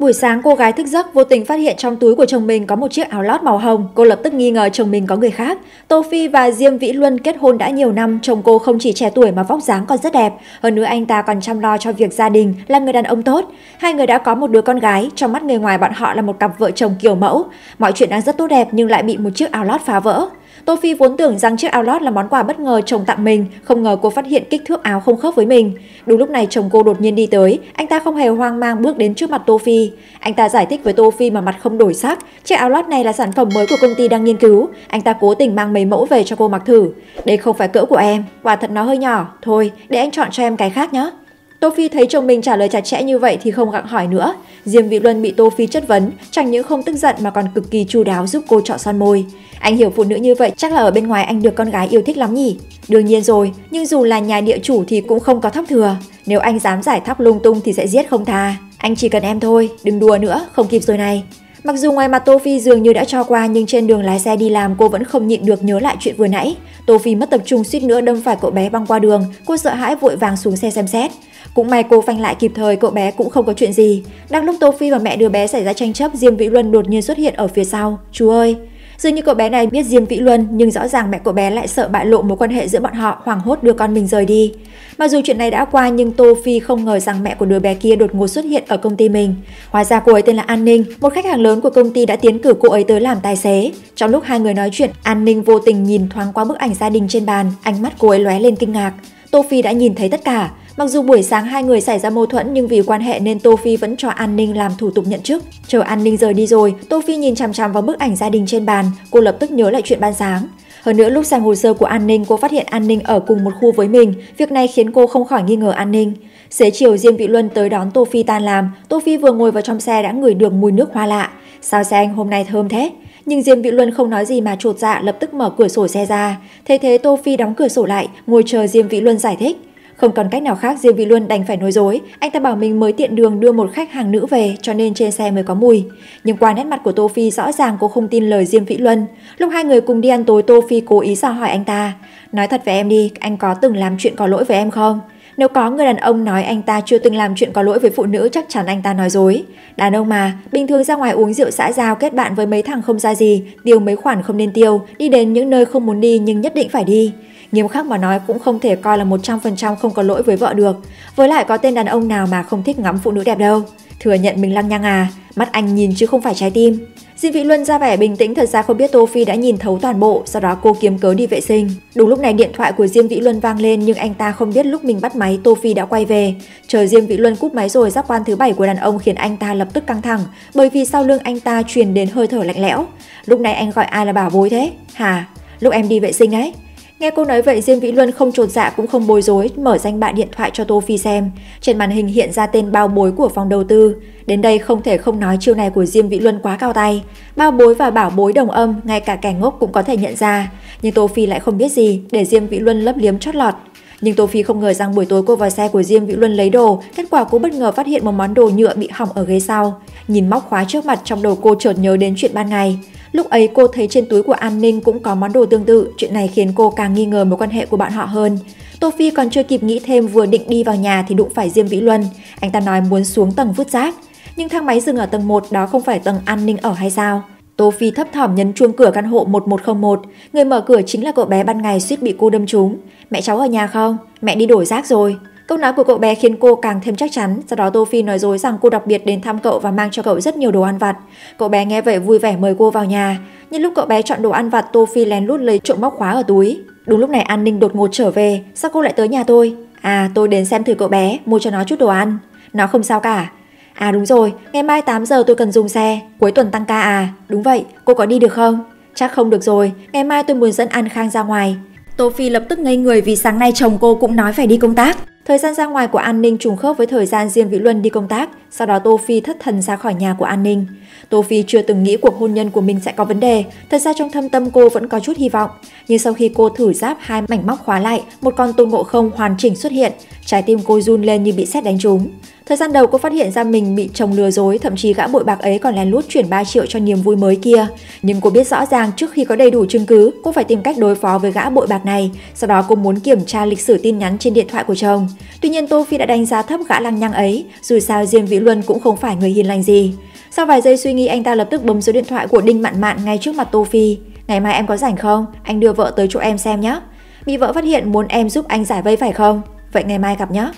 Buổi sáng cô gái thức giấc vô tình phát hiện trong túi của chồng mình có một chiếc áo lót màu hồng, cô lập tức nghi ngờ chồng mình có người khác. Tô Phi và Diêm Vĩ Luân kết hôn đã nhiều năm, chồng cô không chỉ trẻ tuổi mà vóc dáng còn rất đẹp, hơn nữa anh ta còn chăm lo cho việc gia đình, là người đàn ông tốt. Hai người đã có một đứa con gái, trong mắt người ngoài bọn họ là một cặp vợ chồng kiểu mẫu. Mọi chuyện đang rất tốt đẹp nhưng lại bị một chiếc áo lót phá vỡ. Tô Phi vốn tưởng rằng chiếc áo lót là món quà bất ngờ chồng tặng mình, không ngờ cô phát hiện kích thước áo không khớp với mình. Đúng lúc này chồng cô đột nhiên đi tới, anh ta không hề hoang mang bước đến trước mặt Tô Phi. Anh ta giải thích với Tô Phi mà mặt không đổi sắc, chiếc áo lót này là sản phẩm mới của công ty đang nghiên cứu, anh ta cố tình mang mấy mẫu về cho cô mặc thử. Đây không phải cỡ của em, quả thật nó hơi nhỏ, thôi, để anh chọn cho em cái khác nhé. Tô Phi thấy chồng mình trả lời chặt chẽ như vậy thì không gặng hỏi nữa. Diêm Vị Luân bị Tô Phi chất vấn, chẳng những không tức giận mà còn cực kỳ chu đáo giúp cô chọn son môi. Anh hiểu phụ nữ như vậy chắc là ở bên ngoài anh được con gái yêu thích lắm nhỉ? Đương nhiên rồi, nhưng dù là nhà địa chủ thì cũng không có thóc thừa. Nếu anh dám giải thóc lung tung thì sẽ giết không tha. Anh chỉ cần em thôi, đừng đùa nữa, không kịp rồi này. Mặc dù ngoài mặt Tô Phi dường như đã cho qua nhưng trên đường lái xe đi làm cô vẫn không nhịn được nhớ lại chuyện vừa nãy. Tô Phi mất tập trung suýt nữa đâm phải cậu bé băng qua đường, cô sợ hãi vội vàng xuống xe xem xét. Cũng may cô phanh lại kịp thời, cậu bé cũng không có chuyện gì. Đang lúc Tô Phi và mẹ đứa bé xảy ra tranh chấp, Diêm Vĩ Luân đột nhiên xuất hiện ở phía sau. Chú ơi, Dường như cậu bé này biết Diêm Vĩ Luân nhưng rõ ràng mẹ cậu bé lại sợ bại lộ mối quan hệ giữa bọn họ, hoảng hốt đưa con mình rời đi. Mặc dù chuyện này đã qua nhưng Tô Phi không ngờ rằng mẹ của đứa bé kia đột ngột xuất hiện ở công ty mình. Hóa ra cô ấy tên là An Ninh, một khách hàng lớn của công ty đã tiến cử cô ấy tới làm tài xế. Trong lúc hai người nói chuyện, An Ninh vô tình nhìn thoáng qua bức ảnh gia đình trên bàn, ánh mắt cô ấy lóe lên kinh ngạc. Tô Phi đã nhìn thấy tất cả, Mặc dù buổi sáng hai người xảy ra mâu thuẫn nhưng vì quan hệ nên Tô Phi vẫn cho An Ninh làm thủ tục nhận chức. Chờ An Ninh rời đi rồi, Tô Phi nhìn chằm chằm vào bức ảnh gia đình trên bàn, cô lập tức nhớ lại chuyện ban sáng. Hơn nữa lúc xem hồ sơ của An Ninh, cô phát hiện An Ninh ở cùng một khu với mình, việc này khiến cô không khỏi nghi ngờ An Ninh. Xế chiều Diêm Vị Luân tới đón Tô Phi tan làm, Tô Phi vừa ngồi vào trong xe đã ngửi được mùi nước hoa lạ. Sao xe anh hôm nay thơm thế? Nhưng Diêm Vị Luân không nói gì mà trột dạ lập tức mở cửa sổ xe ra. Thế thế Tô Phi đóng cửa sổ lại, ngồi chờ Diêm Vị Luân giải thích. Không còn cách nào khác Diêm Vĩ Luân đành phải nói dối, anh ta bảo mình mới tiện đường đưa một khách hàng nữ về cho nên trên xe mới có mùi. Nhưng qua nét mặt của Tô Phi rõ ràng cô không tin lời Diêm Vĩ Luân. Lúc hai người cùng đi ăn tối Tô Phi cố ý dò hỏi anh ta, nói thật với em đi, anh có từng làm chuyện có lỗi với em không? Nếu có người đàn ông nói anh ta chưa từng làm chuyện có lỗi với phụ nữ chắc chắn anh ta nói dối. Đàn ông mà, bình thường ra ngoài uống rượu xã giao kết bạn với mấy thằng không ra gì, tiêu mấy khoản không nên tiêu, đi đến những nơi không muốn đi nhưng nhất định phải đi. Nghiêm khắc mà nói cũng không thể coi là 100% không có lỗi với vợ được. Với lại có tên đàn ông nào mà không thích ngắm phụ nữ đẹp đâu. Thừa nhận mình lăng nhăng à, mắt anh nhìn chứ không phải trái tim. Diêm Vĩ Luân ra vẻ bình tĩnh thật ra không biết Tô Phi đã nhìn thấu toàn bộ, sau đó cô kiếm cớ đi vệ sinh. Đúng lúc này điện thoại của Diêm Vĩ Luân vang lên nhưng anh ta không biết lúc mình bắt máy Tô Phi đã quay về. Chờ Diêm Vĩ Luân cúp máy rồi giác quan thứ bảy của đàn ông khiến anh ta lập tức căng thẳng, bởi vì sau lưng anh ta truyền đến hơi thở lạnh lẽo. Lúc này anh gọi ai là bảo bối thế? hà? Lúc em đi vệ sinh ấy. Nghe cô nói vậy Diêm Vĩ Luân không trột dạ cũng không bối rối, mở danh bạ điện thoại cho Tô Phi xem. Trên màn hình hiện ra tên bao bối của phòng đầu tư. Đến đây không thể không nói chiêu này của Diêm Vĩ Luân quá cao tay. Bao bối và bảo bối đồng âm, ngay cả kẻ ngốc cũng có thể nhận ra. Nhưng Tô Phi lại không biết gì, để Diêm Vĩ Luân lấp liếm chót lọt. Nhưng Tô Phi không ngờ rằng buổi tối cô vào xe của Diêm Vĩ Luân lấy đồ, kết quả cô bất ngờ phát hiện một món đồ nhựa bị hỏng ở ghế sau. Nhìn móc khóa trước mặt trong đầu cô chợt nhớ đến chuyện ban ngày. Lúc ấy cô thấy trên túi của An Ninh cũng có món đồ tương tự, chuyện này khiến cô càng nghi ngờ mối quan hệ của bạn họ hơn. Tô Phi còn chưa kịp nghĩ thêm vừa định đi vào nhà thì đụng phải Diêm Vĩ Luân. Anh ta nói muốn xuống tầng vứt rác. Nhưng thang máy dừng ở tầng 1 đó không phải tầng an ninh ở hay sao? Tô Phi thấp thỏm nhấn chuông cửa căn hộ 1101, người mở cửa chính là cậu bé ban ngày suýt bị cô đâm trúng. Mẹ cháu ở nhà không? Mẹ đi đổi rác rồi. Câu nói của cậu bé khiến cô càng thêm chắc chắn, sau đó Tô Phi nói dối rằng cô đặc biệt đến thăm cậu và mang cho cậu rất nhiều đồ ăn vặt. Cậu bé nghe vậy vui vẻ mời cô vào nhà. Nhưng lúc cậu bé chọn đồ ăn vặt, Tô Phi lén lút lấy trộm móc khóa ở túi. Đúng lúc này An Ninh đột ngột trở về, sao cô lại tới nhà tôi? À, tôi đến xem thử cậu bé, mua cho nó chút đồ ăn. Nó không sao cả. À đúng rồi, ngày mai 8 giờ tôi cần dùng xe, cuối tuần tăng ca à? Đúng vậy, cô có đi được không? Chắc không được rồi, ngày mai tôi muốn dẫn An Khang ra ngoài. Tô Phi lập tức ngây người vì sáng nay chồng cô cũng nói phải đi công tác. Thời gian ra ngoài của An Ninh trùng khớp với thời gian Diêm Vĩ Luân đi công tác, sau đó Tô Phi thất thần ra khỏi nhà của An Ninh. Tô Phi chưa từng nghĩ cuộc hôn nhân của mình sẽ có vấn đề, thật ra trong thâm tâm cô vẫn có chút hy vọng. Nhưng sau khi cô thử giáp hai mảnh móc khóa lại, một con tôn ngộ không hoàn chỉnh xuất hiện, trái tim cô run lên như bị sét đánh trúng. Thời gian đầu cô phát hiện ra mình bị chồng lừa dối, thậm chí gã bội bạc ấy còn lén lút chuyển 3 triệu cho niềm vui mới kia. Nhưng cô biết rõ ràng trước khi có đầy đủ chứng cứ, cô phải tìm cách đối phó với gã bội bạc này. Sau đó cô muốn kiểm tra lịch sử tin nhắn trên điện thoại của chồng. Tuy nhiên Tô Phi đã đánh giá thấp gã lăng nhăng ấy, dù sao Diêm Vĩ Luân cũng không phải người hiền lành gì. Sau vài giây suy nghĩ anh ta lập tức bấm số điện thoại của Đinh Mạn Mạn ngay trước mặt Tô Phi. Ngày mai em có rảnh không? Anh đưa vợ tới chỗ em xem nhé. Bị vợ phát hiện muốn em giúp anh giải vây phải không? Vậy ngày mai gặp nhé.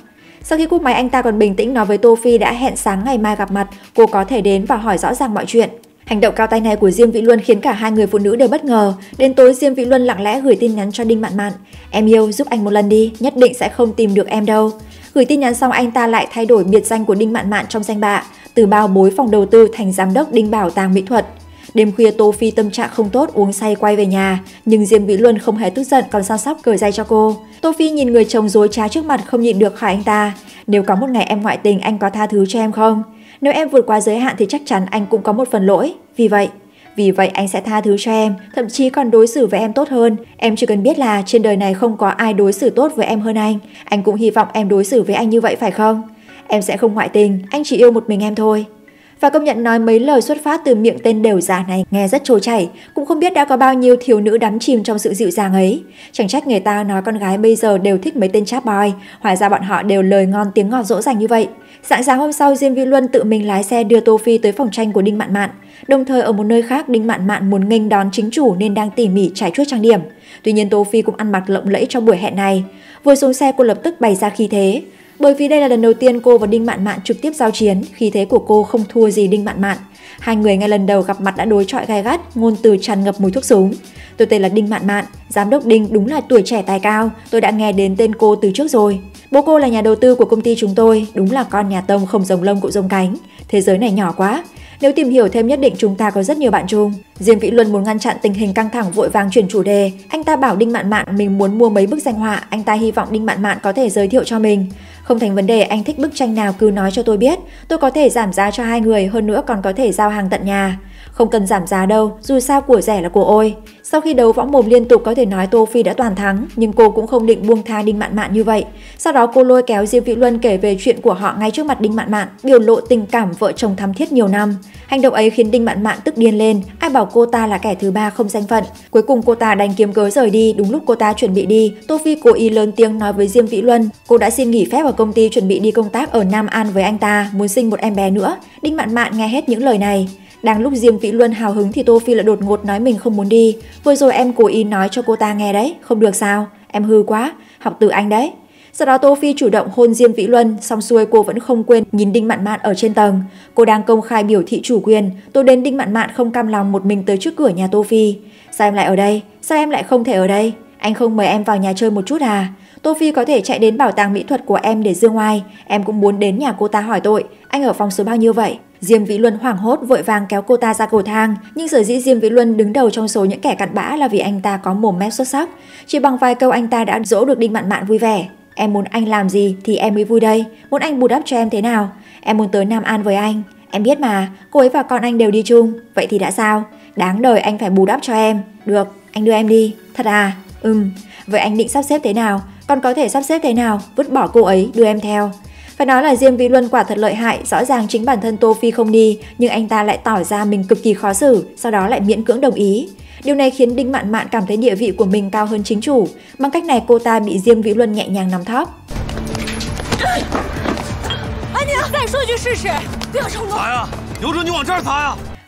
Sau khi cúp máy anh ta còn bình tĩnh nói với Tô Phi đã hẹn sáng ngày mai gặp mặt, cô có thể đến và hỏi rõ ràng mọi chuyện. Hành động cao tay này của Diêm Vĩ Luân khiến cả hai người phụ nữ đều bất ngờ. Đến tối Diêm Vĩ Luân lặng lẽ gửi tin nhắn cho Đinh Mạn Mạn. Em yêu, giúp anh một lần đi, nhất định sẽ không tìm được em đâu. Gửi tin nhắn xong anh ta lại thay đổi biệt danh của Đinh Mạn Mạn trong danh bạ, từ bao bối phòng đầu tư thành giám đốc Đinh Bảo Tàng Mỹ thuật. Đêm khuya Tô Phi tâm trạng không tốt uống say quay về nhà, nhưng Diêm Vĩ Luân không hề tức giận còn săn sóc cởi dây cho cô. Tô Phi nhìn người chồng dối trá trước mặt không nhịn được hỏi anh ta, nếu có một ngày em ngoại tình anh có tha thứ cho em không? Nếu em vượt qua giới hạn thì chắc chắn anh cũng có một phần lỗi, vì vậy vì vậy anh sẽ tha thứ cho em, thậm chí còn đối xử với em tốt hơn. Em chỉ cần biết là trên đời này không có ai đối xử tốt với em hơn anh. Anh cũng hy vọng em đối xử với anh như vậy phải không? Em sẽ không ngoại tình, anh chỉ yêu một mình em thôi. Và công nhận nói mấy lời xuất phát từ miệng tên đều già này nghe rất trôi chảy, cũng không biết đã có bao nhiêu thiếu nữ đắm chìm trong sự dịu dàng ấy. Chẳng trách người ta nói con gái bây giờ đều thích mấy tên chap boy, hóa ra bọn họ đều lời ngon tiếng ngọt dỗ dành như vậy. Sáng sáng hôm sau, Diêm Vi Luân tự mình lái xe đưa Tô Phi tới phòng tranh của Đinh Mạn Mạn. Đồng thời ở một nơi khác, Đinh Mạn Mạn muốn nghênh đón chính chủ nên đang tỉ mỉ trải chuốt trang điểm. Tuy nhiên Tô Phi cũng ăn mặc lộng lẫy cho buổi hẹn này. Vừa xuống xe cô lập tức bày ra khí thế. Bởi vì đây là lần đầu tiên cô và Đinh Mạn Mạn trực tiếp giao chiến, khí thế của cô không thua gì Đinh Mạn Mạn. Hai người ngay lần đầu gặp mặt đã đối chọi gai gắt, ngôn từ tràn ngập mùi thuốc súng. Tôi tên là Đinh Mạn Mạn, giám đốc Đinh đúng là tuổi trẻ tài cao, tôi đã nghe đến tên cô từ trước rồi. Bố cô là nhà đầu tư của công ty chúng tôi, đúng là con nhà tông không rồng lông cũng rồng cánh. Thế giới này nhỏ quá, nếu tìm hiểu thêm nhất định chúng ta có rất nhiều bạn chung. Diêm Vĩ Luân muốn ngăn chặn tình hình căng thẳng vội vàng chuyển chủ đề. Anh ta bảo Đinh Mạn Mạn mình muốn mua mấy bức danh họa, anh ta hy vọng Đinh Mạn Mạn có thể giới thiệu cho mình. Không thành vấn đề, anh thích bức tranh nào cứ nói cho tôi biết. Tôi có thể giảm giá cho hai người, hơn nữa còn có thể giao hàng tận nhà. Không cần giảm giá đâu, dù sao của rẻ là của ôi. Sau khi đấu võ mồm liên tục có thể nói Tô Phi đã toàn thắng, nhưng cô cũng không định buông tha Đinh Mạn Mạn như vậy. Sau đó cô lôi kéo Diêm Vĩ Luân kể về chuyện của họ ngay trước mặt Đinh Mạn Mạn, biểu lộ tình cảm vợ chồng thắm thiết nhiều năm. Hành động ấy khiến Đinh Mạn Mạn tức điên lên, ai bảo cô ta là kẻ thứ ba không danh phận. Cuối cùng cô ta đành kiếm cớ rời đi, đúng lúc cô ta chuẩn bị đi, Tô Phi cố ý lớn tiếng nói với Diêm Vĩ Luân, cô đã xin nghỉ phép ở công ty chuẩn bị đi công tác ở Nam An với anh ta, muốn sinh một em bé nữa. Đinh Mạn Mạn nghe hết những lời này, đang lúc Diêm Vĩ Luân hào hứng thì Tô Phi lại đột ngột nói mình không muốn đi. Vừa rồi em cố ý nói cho cô ta nghe đấy, không được sao? Em hư quá, học từ anh đấy. Sau đó Tô Phi chủ động hôn Diêm Vĩ Luân, xong xuôi cô vẫn không quên nhìn Đinh Mạn Mạn ở trên tầng. Cô đang công khai biểu thị chủ quyền, tôi đến Đinh Mạn Mạn không cam lòng một mình tới trước cửa nhà Tô Phi. Sao em lại ở đây? Sao em lại không thể ở đây? Anh không mời em vào nhà chơi một chút à? Tô Phi có thể chạy đến bảo tàng mỹ thuật của em để dương ngoài, em cũng muốn đến nhà cô ta hỏi tội. Anh ở phòng số bao nhiêu vậy? Diêm Vĩ Luân hoảng hốt vội vàng kéo cô ta ra cầu thang, nhưng sở dĩ Diêm Vĩ Luân đứng đầu trong số những kẻ cặn bã là vì anh ta có mồm mép xuất sắc. Chỉ bằng vài câu anh ta đã dỗ được Đinh Mạn Mạn vui vẻ. Em muốn anh làm gì thì em mới vui đây, muốn anh bù đắp cho em thế nào? Em muốn tới Nam An với anh. Em biết mà, cô ấy và con anh đều đi chung, vậy thì đã sao? Đáng đời anh phải bù đắp cho em. Được, anh đưa em đi. Thật à? Ừm, vậy anh định sắp xếp thế nào? Còn có thể sắp xếp thế nào? Vứt bỏ cô ấy, đưa em theo. Phải nói là Diêm Vĩ Luân quả thật lợi hại, rõ ràng chính bản thân Tô Phi không đi, nhưng anh ta lại tỏ ra mình cực kỳ khó xử, sau đó lại miễn cưỡng đồng ý. Điều này khiến Đinh Mạn Mạn cảm thấy địa vị của mình cao hơn chính chủ, bằng cách này cô ta bị Diêm Vĩ Luân nhẹ nhàng nắm thóp.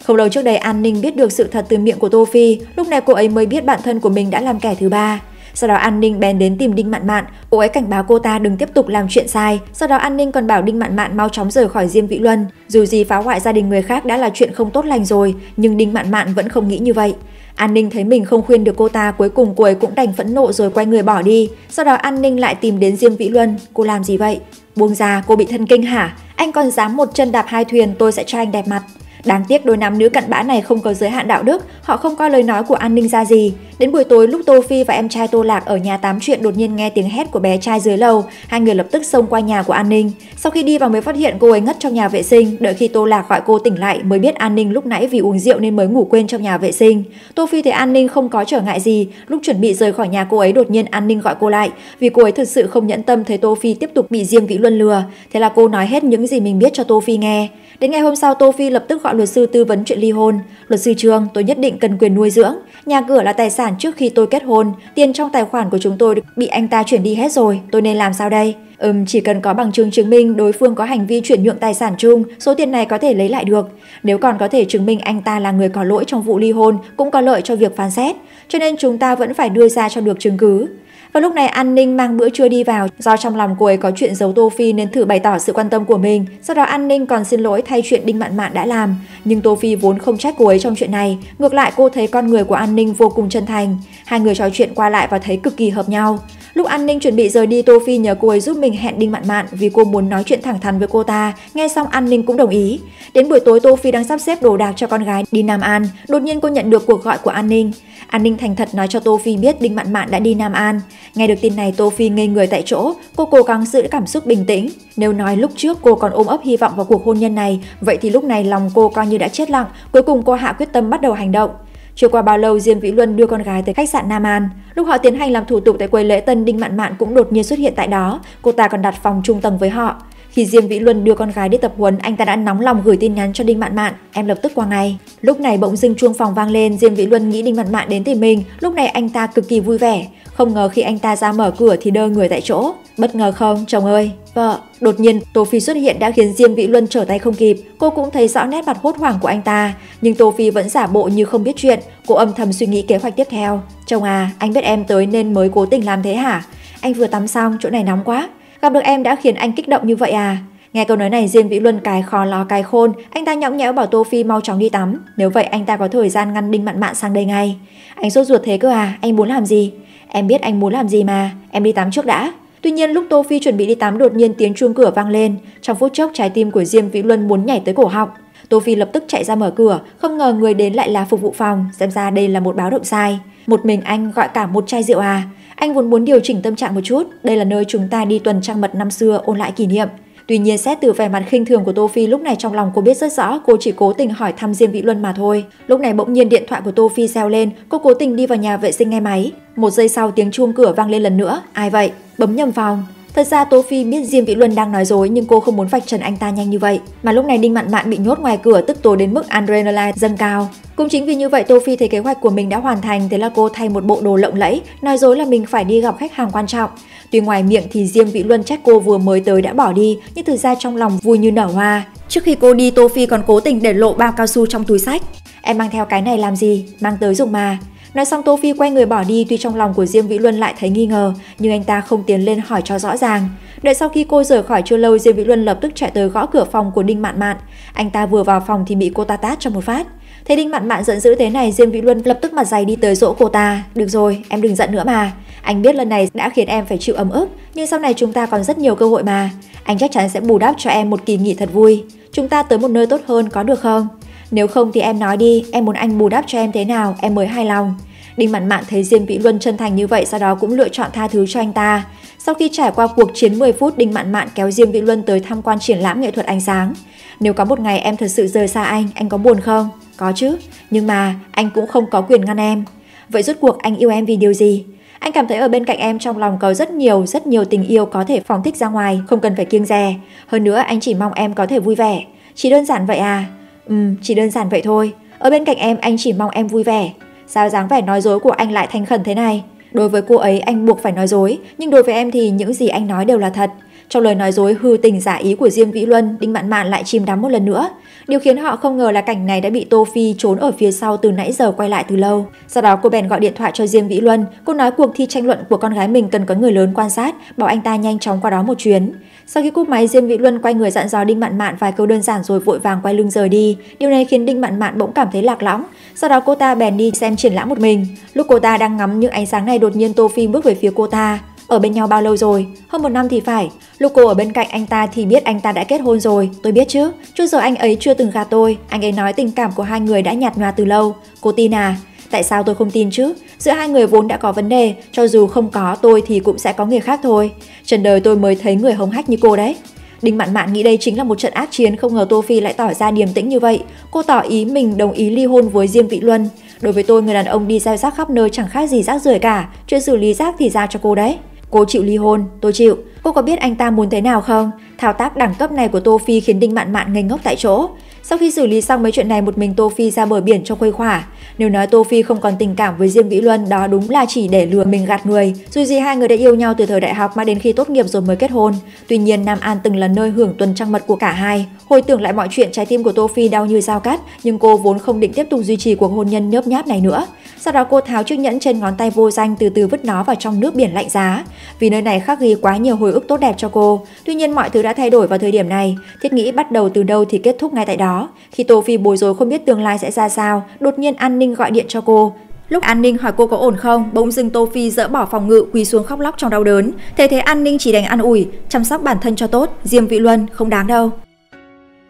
Không lâu trước đây An Ninh biết được sự thật từ miệng của Tô Phi, lúc này cô ấy mới biết bản thân của mình đã làm kẻ thứ ba. Sau đó An Ninh bèn đến tìm Đinh Mạn Mạn, cô ấy cảnh báo cô ta đừng tiếp tục làm chuyện sai. Sau đó An Ninh còn bảo Đinh Mạn Mạn mau chóng rời khỏi Diêm Vĩ Luân. Dù gì phá hoại gia đình người khác đã là chuyện không tốt lành rồi, nhưng Đinh Mạn Mạn vẫn không nghĩ như vậy. An Ninh thấy mình không khuyên được cô ta, cuối cùng cô ấy cũng đành phẫn nộ rồi quay người bỏ đi. Sau đó An Ninh lại tìm đến Diêm Vĩ Luân, cô làm gì vậy? Buông ra, cô bị thân kinh hả? Anh còn dám một chân đạp hai thuyền, tôi sẽ cho anh đẹp mặt. Đáng tiếc đôi nam nữ cặn bã này không có giới hạn đạo đức, họ không coi lời nói của an ninh ra gì. Đến buổi tối lúc Tô Phi và em trai Tô Lạc ở nhà tám chuyện đột nhiên nghe tiếng hét của bé trai dưới lầu, hai người lập tức xông qua nhà của An Ninh. Sau khi đi vào mới phát hiện cô ấy ngất trong nhà vệ sinh, đợi khi Tô Lạc gọi cô tỉnh lại mới biết An Ninh lúc nãy vì uống rượu nên mới ngủ quên trong nhà vệ sinh. Tô Phi thấy An Ninh không có trở ngại gì, lúc chuẩn bị rời khỏi nhà cô ấy đột nhiên An Ninh gọi cô lại, vì cô ấy thực sự không nhẫn tâm thấy Tô Phi tiếp tục bị Diêm Vĩ Luân lừa, thế là cô nói hết những gì mình biết cho Tô Phi nghe. Đến ngày hôm sau Tô Phi lập tức gọi luật sư tư vấn chuyện ly hôn. Luật sư Trương, tôi nhất định cần quyền nuôi dưỡng. Nhà cửa là tài sản trước khi tôi kết hôn, tiền trong tài khoản của chúng tôi bị anh ta chuyển đi hết rồi, tôi nên làm sao đây? Ừm, chỉ cần có bằng chứng chứng minh đối phương có hành vi chuyển nhượng tài sản chung, số tiền này có thể lấy lại được. Nếu còn có thể chứng minh anh ta là người có lỗi trong vụ ly hôn, cũng có lợi cho việc phán xét. Cho nên chúng ta vẫn phải đưa ra cho được chứng cứ. Và lúc này An Ninh mang bữa trưa đi vào, do trong lòng cô ấy có chuyện giấu Tô Phi nên thử bày tỏ sự quan tâm của mình. Sau đó An Ninh còn xin lỗi thay chuyện Đinh Mạn Mạn đã làm, nhưng Tô Phi vốn không trách cô ấy trong chuyện này, ngược lại cô thấy con người của An Ninh vô cùng chân thành. Hai người trò chuyện qua lại và thấy cực kỳ hợp nhau. Lúc An Ninh chuẩn bị rời đi, Tô Phi nhờ cô ấy giúp mình hẹn Đinh Mạn Mạn vì cô muốn nói chuyện thẳng thắn với cô ta. Nghe xong An Ninh cũng đồng ý. Đến buổi tối Tô Phi đang sắp xếp đồ đạc cho con gái đi Nam An, đột nhiên cô nhận được cuộc gọi của An Ninh. An Ninh thành thật nói cho Tô Phi biết Đinh Mạn Mạn đã đi Nam An. Nghe được tin này Tô Phi ngây người tại chỗ, cô cố gắng giữ cảm xúc bình tĩnh. Nếu nói lúc trước cô còn ôm ấp hy vọng vào cuộc hôn nhân này, vậy thì lúc này lòng cô coi như đã chết lặng, cuối cùng cô hạ quyết tâm bắt đầu hành động. Chưa qua bao lâu Diêm Vĩ Luân đưa con gái tới khách sạn Nam An. Lúc họ tiến hành làm thủ tục tại quầy lễ tân Đinh Mạn Mạn cũng đột nhiên xuất hiện tại đó. Cô ta còn đặt phòng trung tầng với họ. Khi Diêm Vĩ Luân đưa con gái đi tập huấn, anh ta đã nóng lòng gửi tin nhắn cho Đinh Mạn Mạn, em lập tức qua ngay. Lúc này bỗng dưng chuông phòng vang lên, Diêm Vĩ Luân nghĩ Đinh Mạn Mạn đến tìm mình, lúc này anh ta cực kỳ vui vẻ. Không ngờ khi anh ta ra mở cửa thì đơ người tại chỗ. Bất ngờ không, chồng ơi? Vợ, đột nhiên Tô Phi xuất hiện đã khiến Diêm Vĩ Luân trở tay không kịp. Cô cũng thấy rõ nét mặt hốt hoảng của anh ta, nhưng Tô Phi vẫn giả bộ như không biết chuyện. Cô âm thầm suy nghĩ kế hoạch tiếp theo. Chồng à, anh biết em tới nên mới cố tình làm thế hả? Anh vừa tắm xong, chỗ này nóng quá. Gặp được em đã khiến anh kích động như vậy à? Nghe câu nói này Diêm Vĩ Luân cài khó ló cài khôn, anh ta nhõng nhẽo bảo Tô Phi mau chóng đi tắm, nếu vậy anh ta có thời gian ngăn Đinh Mạn Mạn sang đây ngay. Anh sốt ruột thế cơ à, anh muốn làm gì? Em biết anh muốn làm gì mà, em đi tắm trước đã. Tuy nhiên lúc Tô Phi chuẩn bị đi tắm đột nhiên tiếng chuông cửa vang lên, trong phút chốc trái tim của Diêm Vĩ Luân muốn nhảy tới cổ họng. Tô Phi lập tức chạy ra mở cửa, không ngờ người đến lại là phục vụ phòng, xem ra đây là một báo động sai. Một mình anh gọi cả một chai rượu à? Anh vốn muốn điều chỉnh tâm trạng một chút, đây là nơi chúng ta đi tuần trăng mật năm xưa ôn lại kỷ niệm. Tuy nhiên xét từ vẻ mặt khinh thường của Tô Phi lúc này trong lòng cô biết rất rõ cô chỉ cố tình hỏi thăm Diêm Vĩ Luân mà thôi. Lúc này bỗng nhiên điện thoại của Tô Phi reo lên, cô cố tình đi vào nhà vệ sinh nghe máy. Một giây sau tiếng chuông cửa vang lên lần nữa. Ai vậy? Bấm nhầm phòng. Thật ra Tô Phi biết Diêm Vĩ Luân đang nói dối nhưng cô không muốn vạch trần anh ta nhanh như vậy. Mà lúc này Đinh Mạn Mạn bị nhốt ngoài cửa tức tối đến mức adrenaline dâng cao. Cũng chính vì như vậy Tô Phi thấy kế hoạch của mình đã hoàn thành, thế là cô thay một bộ đồ lộng lẫy, nói dối là mình phải đi gặp khách hàng quan trọng. Tuy ngoài miệng thì Diêm Vĩ Luân trách cô vừa mới tới đã bỏ đi, nhưng thực ra trong lòng vui như nở hoa. Trước khi cô đi Tô Phi còn cố tình để lộ bao cao su trong túi sách. Em mang theo cái này làm gì? Mang tới dùng mà. Nói xong Tô Phi quay người bỏ đi tuy trong lòng của Diêm Vĩ Luân lại thấy nghi ngờ, nhưng anh ta không tiến lên hỏi cho rõ ràng. Đợi sau khi cô rời khỏi chưa lâu, Diêm Vĩ Luân lập tức chạy tới gõ cửa phòng của Đinh Mạn Mạn. Anh ta vừa vào phòng thì bị cô ta tát cho một phát. Thấy Đinh Mạn Mạn giận dữ thế này, Diêm Vĩ Luân lập tức mặt dày đi tới dỗ cô ta. Được rồi, em đừng giận nữa mà. Anh biết lần này đã khiến em phải chịu ấm ức, nhưng sau này chúng ta còn rất nhiều cơ hội mà. Anh chắc chắn sẽ bù đắp cho em một kỳ nghỉ thật vui. Chúng ta tới một nơi tốt hơn có được không? Nếu không thì em nói đi, em muốn anh bù đắp cho em thế nào, em mới hài lòng. Đinh Mạn Mạn thấy Diêm Vĩ Luân chân thành như vậy sau đó cũng lựa chọn tha thứ cho anh ta. Sau khi trải qua cuộc chiến 10 phút, Đinh Mạn Mạn kéo Diêm Vĩ Luân tới tham quan triển lãm nghệ thuật ánh sáng. Nếu có một ngày em thật sự rời xa anh, anh có buồn không? Có chứ, nhưng mà anh cũng không có quyền ngăn em. Vậy rốt cuộc anh yêu em vì điều gì? Anh cảm thấy ở bên cạnh em trong lòng có rất nhiều, rất nhiều tình yêu có thể phóng thích ra ngoài, không cần phải kiêng dè. Hơn nữa anh chỉ mong em có thể vui vẻ. Chỉ đơn giản vậy à? Ừm, chỉ đơn giản vậy thôi. Ở bên cạnh em anh chỉ mong em vui vẻ. Sao dáng vẻ nói dối của anh lại thành khẩn thế này? Đối với cô ấy anh buộc phải nói dối, nhưng đối với em thì những gì anh nói đều là thật. Trong lời nói dối hư tình giả ý của Diêm Vĩ Luân, Đinh Mạn Mạn lại chìm đắm một lần nữa. Điều khiến họ không ngờ là cảnh này đã bị Tô Phi trốn ở phía sau từ nãy giờ quay lại từ lâu. Sau đó cô bèn gọi điện thoại cho Diêm Vĩ Luân, cô nói cuộc thi tranh luận của con gái mình cần có người lớn quan sát, bảo anh ta nhanh chóng qua đó một chuyến. Sau khi cúp máy, Diêm Vĩ Luân quay người dặn dò Đinh Mạn Mạn vài câu đơn giản rồi vội vàng quay lưng rời đi. Điều này khiến Đinh Mạn Mạn bỗng cảm thấy lạc lõng. Sau đó cô ta bèn đi xem triển lãm một mình. Lúc cô ta đang ngắm những ánh sáng này đột nhiên Tô Phi bước về phía cô ta. Ở bên nhau bao lâu rồi? Hơn một năm thì phải. Lúc cô ở bên cạnh anh ta thì biết anh ta đã kết hôn rồi. Tôi biết chứ. Trước giờ anh ấy chưa từng gạt tôi. Anh ấy nói tình cảm của hai người đã nhạt nhòa từ lâu. Cô tin à? Tại sao tôi không tin chứ? Giữa hai người vốn đã có vấn đề. Cho dù không có tôi thì cũng sẽ có người khác thôi. Trần đời tôi mới thấy người hống hách như cô đấy. Đinh Mạn Mạn nghĩ đây chính là một trận ác chiến, không ngờ Tô Phi lại tỏ ra điềm tĩnh như vậy. Cô tỏ ý mình đồng ý ly hôn với Diêm Vị Luân. Đối với tôi, người đàn ông đi gieo rác khắp nơi chẳng khác gì rác rưởi cả, chuyện xử lý rác thì giao cho cô đấy. Cô chịu ly hôn, tôi chịu. Cô có biết anh ta muốn thế nào không? Thao tác đẳng cấp này của Tô Phi khiến Đinh Mạn Mạn ngây ngốc tại chỗ. Sau khi xử lý xong mấy chuyện này một mình Tô Phi ra bờ biển cho khuây khỏa. Nếu nói Tô Phi không còn tình cảm với Diêm Vĩ Luân đó đúng là chỉ để lừa mình gạt người. Dù gì hai người đã yêu nhau từ thời đại học mà đến khi tốt nghiệp rồi mới kết hôn. Tuy nhiên Nam An từng là nơi hưởng tuần trăng mật của cả hai. Hồi tưởng lại mọi chuyện trái tim của Tô Phi đau như dao cắt, nhưng cô vốn không định tiếp tục duy trì cuộc hôn nhân nhớp nháp này nữa. Sau đó cô tháo chiếc nhẫn trên ngón tay vô danh từ từ vứt nó vào trong nước biển lạnh giá. Vì nơi này khắc ghi quá nhiều hồi ức tốt đẹp cho cô. Tuy nhiên mọi thứ đã thay đổi vào thời điểm này. Thiết nghĩ bắt đầu từ đâu thì kết thúc ngay tại đó. Khi Tô Phi bối rối không biết tương lai sẽ ra sao, đột nhiên An Ninh gọi điện cho cô. Lúc An Ninh hỏi cô có ổn không, bỗng dưng Tô Phi dỡ bỏ phòng ngự quỳ xuống khóc lóc trong đau đớn. Thế thế An Ninh chỉ đành an ủi, chăm sóc bản thân cho tốt, Diêm Vị Luân không đáng đâu.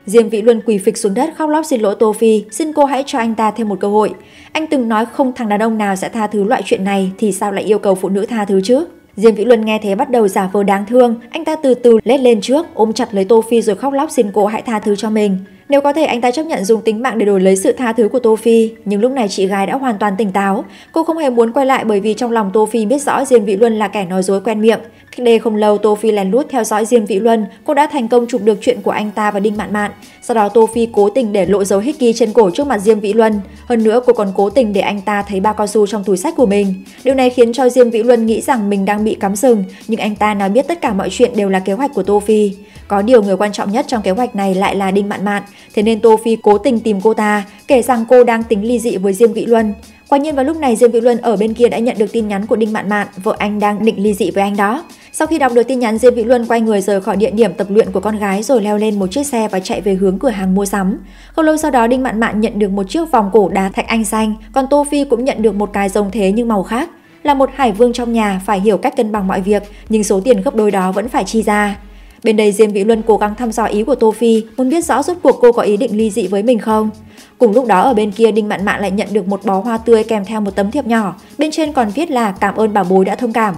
Diêm Vĩ Luân quỳ phịch xuống đất khóc lóc xin lỗi Tô Phi, xin cô hãy cho anh ta thêm một cơ hội. Anh từng nói không thằng đàn ông nào sẽ tha thứ loại chuyện này thì sao lại yêu cầu phụ nữ tha thứ chứ? Diêm Vĩ Luân nghe thế bắt đầu giả vờ đáng thương, anh ta từ từ lết lên trước, ôm chặt lấy Tô Phi rồi khóc lóc xin cô hãy tha thứ cho mình. Nếu có thể anh ta chấp nhận dùng tính mạng để đổi lấy sự tha thứ của Tô Phi, nhưng lúc này chị gái đã hoàn toàn tỉnh táo. Cô không hề muốn quay lại bởi vì trong lòng Tô Phi biết rõ Diên Vị Luân là kẻ nói dối quen miệng. Cách đây không lâu Tô Phi lén lút theo dõi Diêm Vĩ Luân, cô đã thành công chụp được chuyện của anh ta và Đinh Mạn Mạn. Sau đó Tô Phi cố tình để lộ dấu Hickey trên cổ trước mặt Diêm Vĩ Luân. Hơn nữa cô còn cố tình để anh ta thấy bao cao su trong túi sách của mình. Điều này khiến cho Diêm Vĩ Luân nghĩ rằng mình đang bị cắm sừng, nhưng anh ta nói biết tất cả mọi chuyện đều là kế hoạch của Tô Phi. Có điều người quan trọng nhất trong kế hoạch này lại là Đinh Mạn Mạn, thế nên Tô Phi cố tình tìm cô ta, kể rằng cô đang tính ly dị với Diêm Vĩ Luân. Quả nhiên vào lúc này Diêm Vĩ Luân ở bên kia đã nhận được tin nhắn của Đinh Mạn Mạn, vợ anh đang định ly dị với anh đó. Sau khi đọc được tin nhắn, Diêm Vĩ Luân quay người rời khỏi địa điểm tập luyện của con gái rồi leo lên một chiếc xe và chạy về hướng cửa hàng mua sắm. Không lâu sau đó, Đinh Mạn Mạn nhận được một chiếc vòng cổ đá thạch anh xanh, còn Tô Phi cũng nhận được một cái rồng thế nhưng màu khác. Là một hải vương trong nhà phải hiểu cách cân bằng mọi việc, nhưng số tiền gấp đôi đó vẫn phải chi ra. Bên đây Diêm Vĩ Luân cố gắng thăm dò ý của Tô Phi, muốn biết rõ rốt cuộc cô có ý định ly dị với mình không. Cùng lúc đó ở bên kia Đinh Mạn Mạn lại nhận được một bó hoa tươi kèm theo một tấm thiệp nhỏ, bên trên còn viết là cảm ơn bà bối đã thông cảm.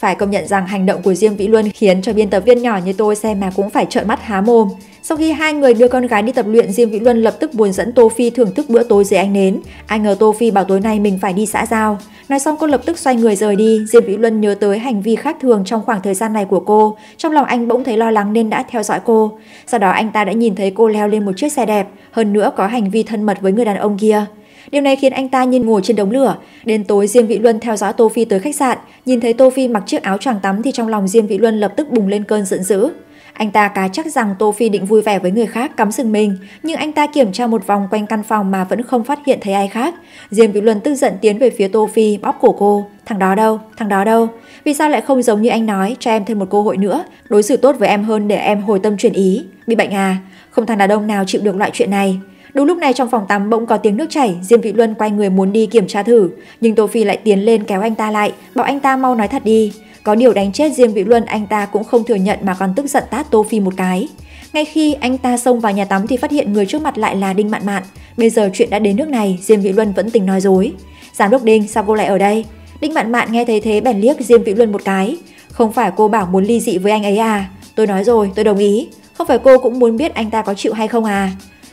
Phải công nhận rằng hành động của Diêm Vĩ Luân khiến cho biên tập viên nhỏ như tôi xem mà cũng phải trợn mắt há mồm. Sau khi hai người đưa con gái đi tập luyện, Diêm Vĩ Luân lập tức buồn dẫn Tô Phi thưởng thức bữa tối dưới ánh nến. Ai ngờ Tô Phi bảo tối nay mình phải đi xã giao. Nói xong cô lập tức xoay người rời đi, Diêm Vĩ Luân nhớ tới hành vi khác thường trong khoảng thời gian này của cô. Trong lòng anh bỗng thấy lo lắng nên đã theo dõi cô. Sau đó anh ta đã nhìn thấy cô leo lên một chiếc xe đẹp, hơn nữa có hành vi thân mật với người đàn ông kia. Điều này khiến anh ta nhìn ngồi trên đống lửa. Đến tối Diêm Vĩ Luân theo dõi Tô Phi tới khách sạn, nhìn thấy Tô Phi mặc chiếc áo choàng tắm thì trong lòng Diêm Vĩ Luân lập tức bùng lên cơn giận dữ. Anh ta cá chắc rằng Tô Phi định vui vẻ với người khác cắm sừng mình, nhưng anh ta kiểm tra một vòng quanh căn phòng mà vẫn không phát hiện thấy ai khác. Diêm Vĩ Luân tức giận tiến về phía Tô Phi, bóp cổ cô. Thằng đó đâu? Thằng đó đâu? Vì sao lại không giống như anh nói, cho em thêm một cơ hội nữa, đối xử tốt với em hơn để em hồi tâm chuyển ý. Bị bệnh à? Không thằng đàn ông nào chịu được loại chuyện này. Đúng lúc này trong phòng tắm bỗng có tiếng nước chảy, Diêm Vị Luân quay người muốn đi kiểm tra thử, nhưng Tô Phi lại tiến lên kéo anh ta lại, bảo anh ta mau nói thật đi. Có điều đánh chết Diêm Vị Luân anh ta cũng không thừa nhận mà còn tức giận tát Tô Phi một cái. Ngay khi anh ta xông vào nhà tắm thì phát hiện người trước mặt lại là Đinh Mạn Mạn. Bây giờ chuyện đã đến nước này, Diêm Vị Luân vẫn tình nói dối. Giám đốc Đinh, sao cô lại ở đây? Đinh Mạn Mạn nghe thấy thế bèn liếc Diêm Vị Luân một cái. Không phải cô bảo muốn ly dị với anh ấy à? Tôi nói rồi, tôi đồng ý. Không phải cô cũng muốn biết anh ta có chịu hay không à?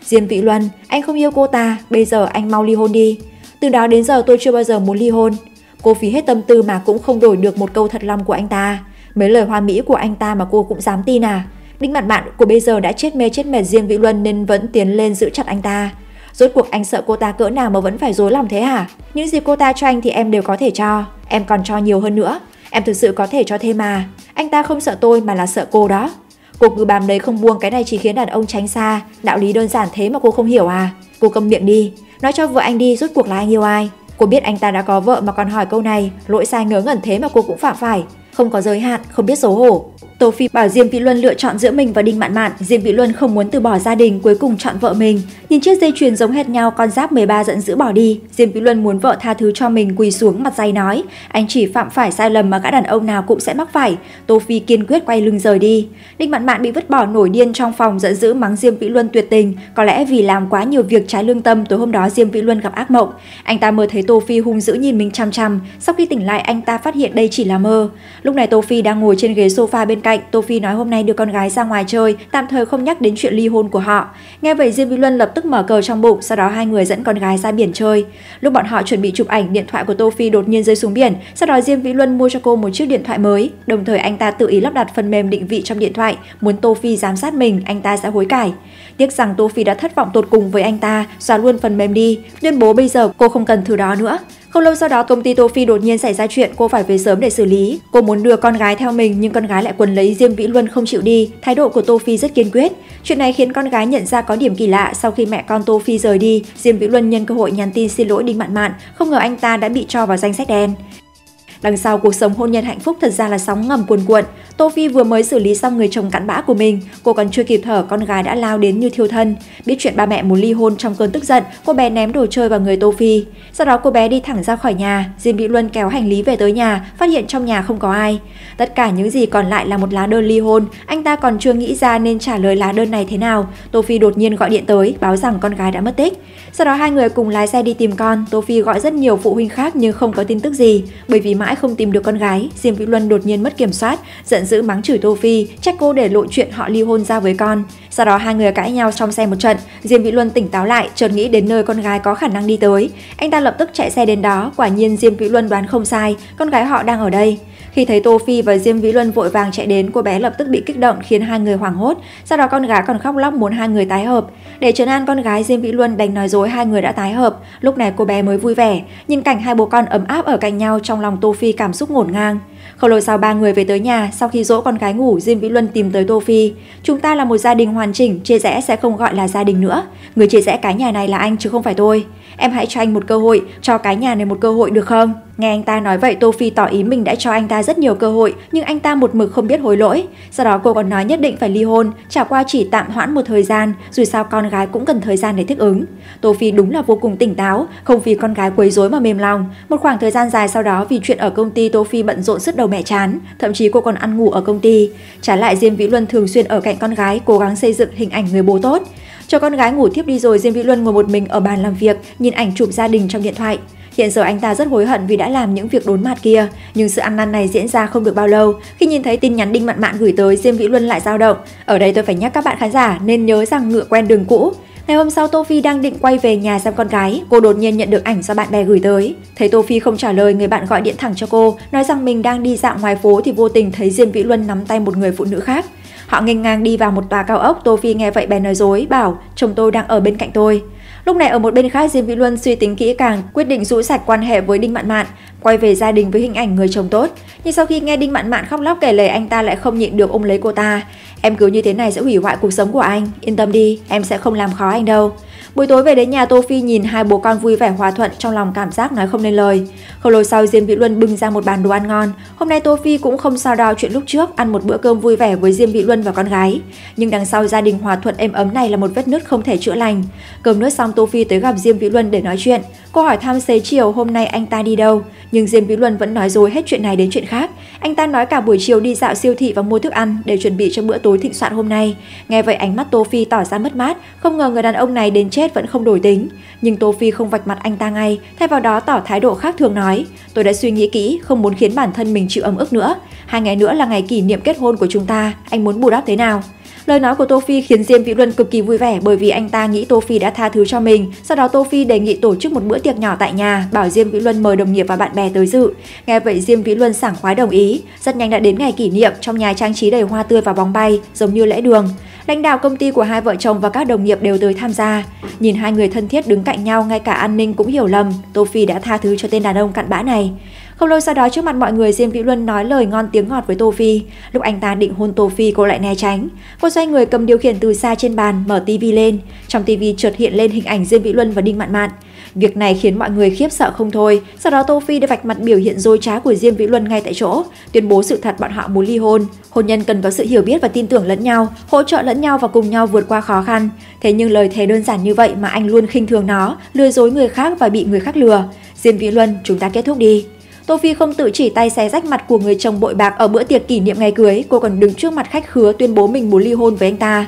Diêm Vĩ Luân, anh không yêu cô ta, bây giờ anh mau ly hôn đi. Từ đó đến giờ tôi chưa bao giờ muốn ly hôn. Cô phí hết tâm tư mà cũng không đổi được một câu thật lòng của anh ta. Mấy lời hoa mỹ của anh ta mà cô cũng dám tin à? Đinh mặt bạn của bây giờ đã chết mê chết mệt Diêm Vĩ Luân nên vẫn tiến lên giữ chặt anh ta. Rốt cuộc anh sợ cô ta cỡ nào mà vẫn phải dối lòng thế hả? Những gì cô ta cho anh thì em đều có thể cho, em còn cho nhiều hơn nữa. Em thực sự có thể cho thêm mà. Anh ta không sợ tôi mà là sợ cô đó. Cô cứ bám đấy không buông cái này chỉ khiến đàn ông tránh xa, đạo lý đơn giản thế mà cô không hiểu à? Cô câm miệng đi, nói cho vợ anh đi rốt cuộc là anh yêu ai? Cô biết anh ta đã có vợ mà còn hỏi câu này, lỗi sai ngớ ngẩn thế mà cô cũng phạm phải. Không có giới hạn, không biết xấu hổ. Tô Phi bảo Diêm Vĩ Luân lựa chọn giữa mình và Đinh Mạn Mạn, Diêm Vĩ Luân không muốn từ bỏ gia đình, cuối cùng chọn vợ mình. Nhìn chiếc dây chuyền giống hệt nhau, con giáp 13 giận dữ bỏ đi. Diêm Vĩ Luân muốn vợ tha thứ cho mình, quỳ xuống mặt dày nói, anh chỉ phạm phải sai lầm mà gã đàn ông nào cũng sẽ mắc phải. Tô Phi kiên quyết quay lưng rời đi. Đinh Mạn Mạn bị vứt bỏ nổi điên trong phòng giận dữ mắng Diêm Vĩ Luân tuyệt tình, có lẽ vì làm quá nhiều việc trái lương tâm, tối hôm đó Diêm Vĩ Luân gặp ác mộng. Anh ta mơ thấy Tô Phi hung dữ nhìn mình chăm chăm, sau khi tỉnh lại anh ta phát hiện đây chỉ là mơ. Lúc này Tô Phi đang ngồi trên ghế sofa bên cạnh cạnh, Tô Phi nói hôm nay đưa con gái ra ngoài chơi, tạm thời không nhắc đến chuyện ly hôn của họ. Nghe vậy Diêm Vĩ Luân lập tức mở cờ trong bụng, sau đó hai người dẫn con gái ra biển chơi. Lúc bọn họ chuẩn bị chụp ảnh, điện thoại của Tô Phi đột nhiên rơi xuống biển, sau đó Diêm Vĩ Luân mua cho cô một chiếc điện thoại mới, đồng thời anh ta tự ý lắp đặt phần mềm định vị trong điện thoại, muốn Tô Phi giám sát mình, anh ta sẽ hối cải. Tiếc rằng Tô Phi đã thất vọng tột cùng với anh ta, xóa luôn phần mềm đi, tuyên bố bây giờ cô không cần thứ đó nữa. Không lâu sau đó công ty Tô Phi đột nhiên xảy ra chuyện cô phải về sớm để xử lý. Cô muốn đưa con gái theo mình nhưng con gái lại quần lấy Diêm Vĩ Luân không chịu đi. Thái độ của Tô Phi rất kiên quyết. Chuyện này khiến con gái nhận ra có điểm kỳ lạ sau khi mẹ con Tô Phi rời đi. Diêm Vĩ Luân nhân cơ hội nhắn tin xin lỗi Đinh Mạn Mạn, không ngờ anh ta đã bị cho vào danh sách đen. Đằng sau cuộc sống hôn nhân hạnh phúc thật ra là sóng ngầm cuồn cuộn. Tô Phi vừa mới xử lý xong người chồng cặn bã của mình, cô còn chưa kịp thở, con gái đã lao đến như thiêu thân. Biết chuyện ba mẹ muốn ly hôn trong cơn tức giận, cô bé ném đồ chơi vào người Tô Phi. Sau đó cô bé đi thẳng ra khỏi nhà, Diêm bị Luân kéo hành lý về tới nhà, phát hiện trong nhà không có ai. Tất cả những gì còn lại là một lá đơn ly hôn, anh ta còn chưa nghĩ ra nên trả lời lá đơn này thế nào. Tô Phi đột nhiên gọi điện tới, báo rằng con gái đã mất tích. Sau đó hai người cùng lái xe đi tìm con, Tô Phi gọi rất nhiều phụ huynh khác nhưng không có tin tức gì, bởi vì mãi không tìm được con gái, Diêm Vĩ Luân đột nhiên mất kiểm soát, giận dữ mắng chửi Tô Phi, trách cô để lộ chuyện họ ly hôn ra với con. Sau đó hai người cãi nhau trong xe một trận, Diêm Vĩ Luân tỉnh táo lại, chợt nghĩ đến nơi con gái có khả năng đi tới. Anh ta lập tức chạy xe đến đó, quả nhiên Diêm Vĩ Luân đoán không sai, con gái họ đang ở đây. Khi thấy Tô Phi và Diêm Vĩ Luân vội vàng chạy đến, cô bé lập tức bị kích động khiến hai người hoảng hốt. Sau đó con gái còn khóc lóc muốn hai người tái hợp. Để trấn an con gái, Diêm Vĩ Luân đành nói dối hai người đã tái hợp. Lúc này cô bé mới vui vẻ, nhìn cảnh hai bố con ấm áp ở cạnh nhau trong lòng Tô Phi cảm xúc ngổn ngang. Không lâu sau ba người về tới nhà, sau khi dỗ con gái ngủ, Diêm Vĩ Luân tìm tới Tô Phi. Chúng ta là một gia đình hoàn chỉnh, chia rẽ sẽ không gọi là gia đình nữa. Người chia rẽ cái nhà này là anh chứ không phải tôi. Em hãy cho anh một cơ hội, cho cái nhà này một cơ hội được không? Nghe anh ta nói vậy Tô Phi tỏ ý mình đã cho anh ta rất nhiều cơ hội nhưng anh ta một mực không biết hối lỗi. Sau đó cô còn nói nhất định phải ly hôn, trả qua chỉ tạm hoãn một thời gian, dù sao con gái cũng cần thời gian để thích ứng. Tô Phi đúng là vô cùng tỉnh táo, không vì con gái quấy rối mà mềm lòng. Một khoảng thời gian dài sau đó vì chuyện ở công ty Tô Phi bận rộn sứt đầu mẹ chán, thậm chí cô còn ăn ngủ ở công ty. Trả lại Diêm Vĩ Luân thường xuyên ở cạnh con gái, cố gắng xây dựng hình ảnh người bố tốt. Cho con gái ngủ thiếp đi rồi Diêm Vĩ Luân ngồi một mình ở bàn làm việc, nhìn ảnh chụp gia đình trong điện thoại. Hiện giờ anh ta rất hối hận vì đã làm những việc đốn mặt kia, nhưng sự ăn năn này diễn ra không được bao lâu. Khi nhìn thấy tin nhắn Đinh Mạn Mạn gửi tới, Diêm Vĩ Luân lại dao động. Ở đây tôi phải nhắc các bạn khán giả nên nhớ rằng ngựa quen đường cũ. Ngày hôm sau Tô Phi đang định quay về nhà xem con gái, cô đột nhiên nhận được ảnh do bạn bè gửi tới. Thấy Tô Phi không trả lời, người bạn gọi điện thẳng cho cô, nói rằng mình đang đi dạo ngoài phố thì vô tình thấy Diêm Vĩ Luân nắm tay một người phụ nữ khác. Họ nghênh ngang đi vào một tòa cao ốc, Tô Phi nghe vậy bèn nói dối, bảo chồng tôi đang ở bên cạnh tôi. Lúc này ở một bên khác Diêm Vĩ Luân suy tính kỹ càng, quyết định rũ sạch quan hệ với Đinh Mạn Mạn, quay về gia đình với hình ảnh người chồng tốt. Nhưng sau khi nghe Đinh Mạn Mạn khóc lóc kể lể anh ta lại không nhịn được ôm lấy cô ta. Em cứ như thế này sẽ hủy hoại cuộc sống của anh, yên tâm đi, em sẽ không làm khó anh đâu. Buổi tối về đến nhà Tô Phi nhìn hai bố con vui vẻ hòa thuận trong lòng cảm giác nói không nên lời. Không lâu sau Diêm Vĩ Luân bưng ra một bàn đồ ăn ngon. Hôm nay Tô Phi cũng không sao đo chuyện lúc trước ăn một bữa cơm vui vẻ với Diêm Vĩ Luân và con gái. Nhưng đằng sau gia đình hòa thuận êm ấm này là một vết nứt không thể chữa lành. Cơm nước xong Tô Phi tới gặp Diêm Vĩ Luân để nói chuyện. Cô hỏi thăm xế chiều hôm nay anh ta đi đâu, nhưng Diêm Vĩ Luân vẫn nói dối hết chuyện này đến chuyện khác. Anh ta nói cả buổi chiều đi dạo siêu thị và mua thức ăn để chuẩn bị cho bữa tối thịnh soạn hôm nay. Nghe vậy ánh mắt Tô Phi tỏ ra mất mát, không ngờ người đàn ông này đến chết vẫn không đổi tính. Nhưng Tô Phi không vạch mặt anh ta ngay, thay vào đó tỏ thái độ khác thường nói, tôi đã suy nghĩ kỹ, không muốn khiến bản thân mình chịu ấm ức nữa. Hai ngày nữa là ngày kỷ niệm kết hôn của chúng ta, anh muốn bù đắp thế nào? Lời nói của Tô Phi khiến Diêm Vĩ Luân cực kỳ vui vẻ bởi vì anh ta nghĩ Tô Phi đã tha thứ cho mình. Sau đó Tô Phi đề nghị tổ chức một bữa tiệc nhỏ tại nhà, bảo Diêm Vĩ Luân mời đồng nghiệp và bạn bè tới dự. Nghe vậy Diêm Vĩ Luân sảng khoái đồng ý. Rất nhanh đã đến ngày kỷ niệm, trong nhà trang trí đầy hoa tươi và bóng bay, giống như lễ đường. Lãnh đạo công ty của hai vợ chồng và các đồng nghiệp đều tới tham gia. Nhìn hai người thân thiết đứng cạnh nhau, ngay cả an ninh cũng hiểu lầm, Tô Phi đã tha thứ cho tên đàn ông cặn bã này. Không lâu sau đó trước mặt mọi người Diêm Vĩ Luân nói lời ngon tiếng ngọt với Tô Phi. Lúc anh ta định hôn Tô Phi cô lại né tránh. Cô xoay người cầm điều khiển từ xa trên bàn mở tivi lên. Trong tivi chợt hiện lên hình ảnh Diêm Vĩ Luân và Đinh Mạn Mạn. Việc này khiến mọi người khiếp sợ không thôi. Sau đó Tô Phi đã vạch mặt biểu hiện dối trá của Diêm Vĩ Luân ngay tại chỗ, tuyên bố sự thật bọn họ muốn ly hôn. Hôn nhân cần có sự hiểu biết và tin tưởng lẫn nhau, hỗ trợ lẫn nhau và cùng nhau vượt qua khó khăn. Thế nhưng lời thề đơn giản như vậy mà anh luôn khinh thường nó, lừa dối người khác và bị người khác lừa. Diêm Vĩ Luân, chúng ta kết thúc đi. Tô Phi không tự chỉ tay xé rách mặt của người chồng bội bạc ở bữa tiệc kỷ niệm ngày cưới, cô còn đứng trước mặt khách khứa tuyên bố mình muốn ly hôn với anh ta.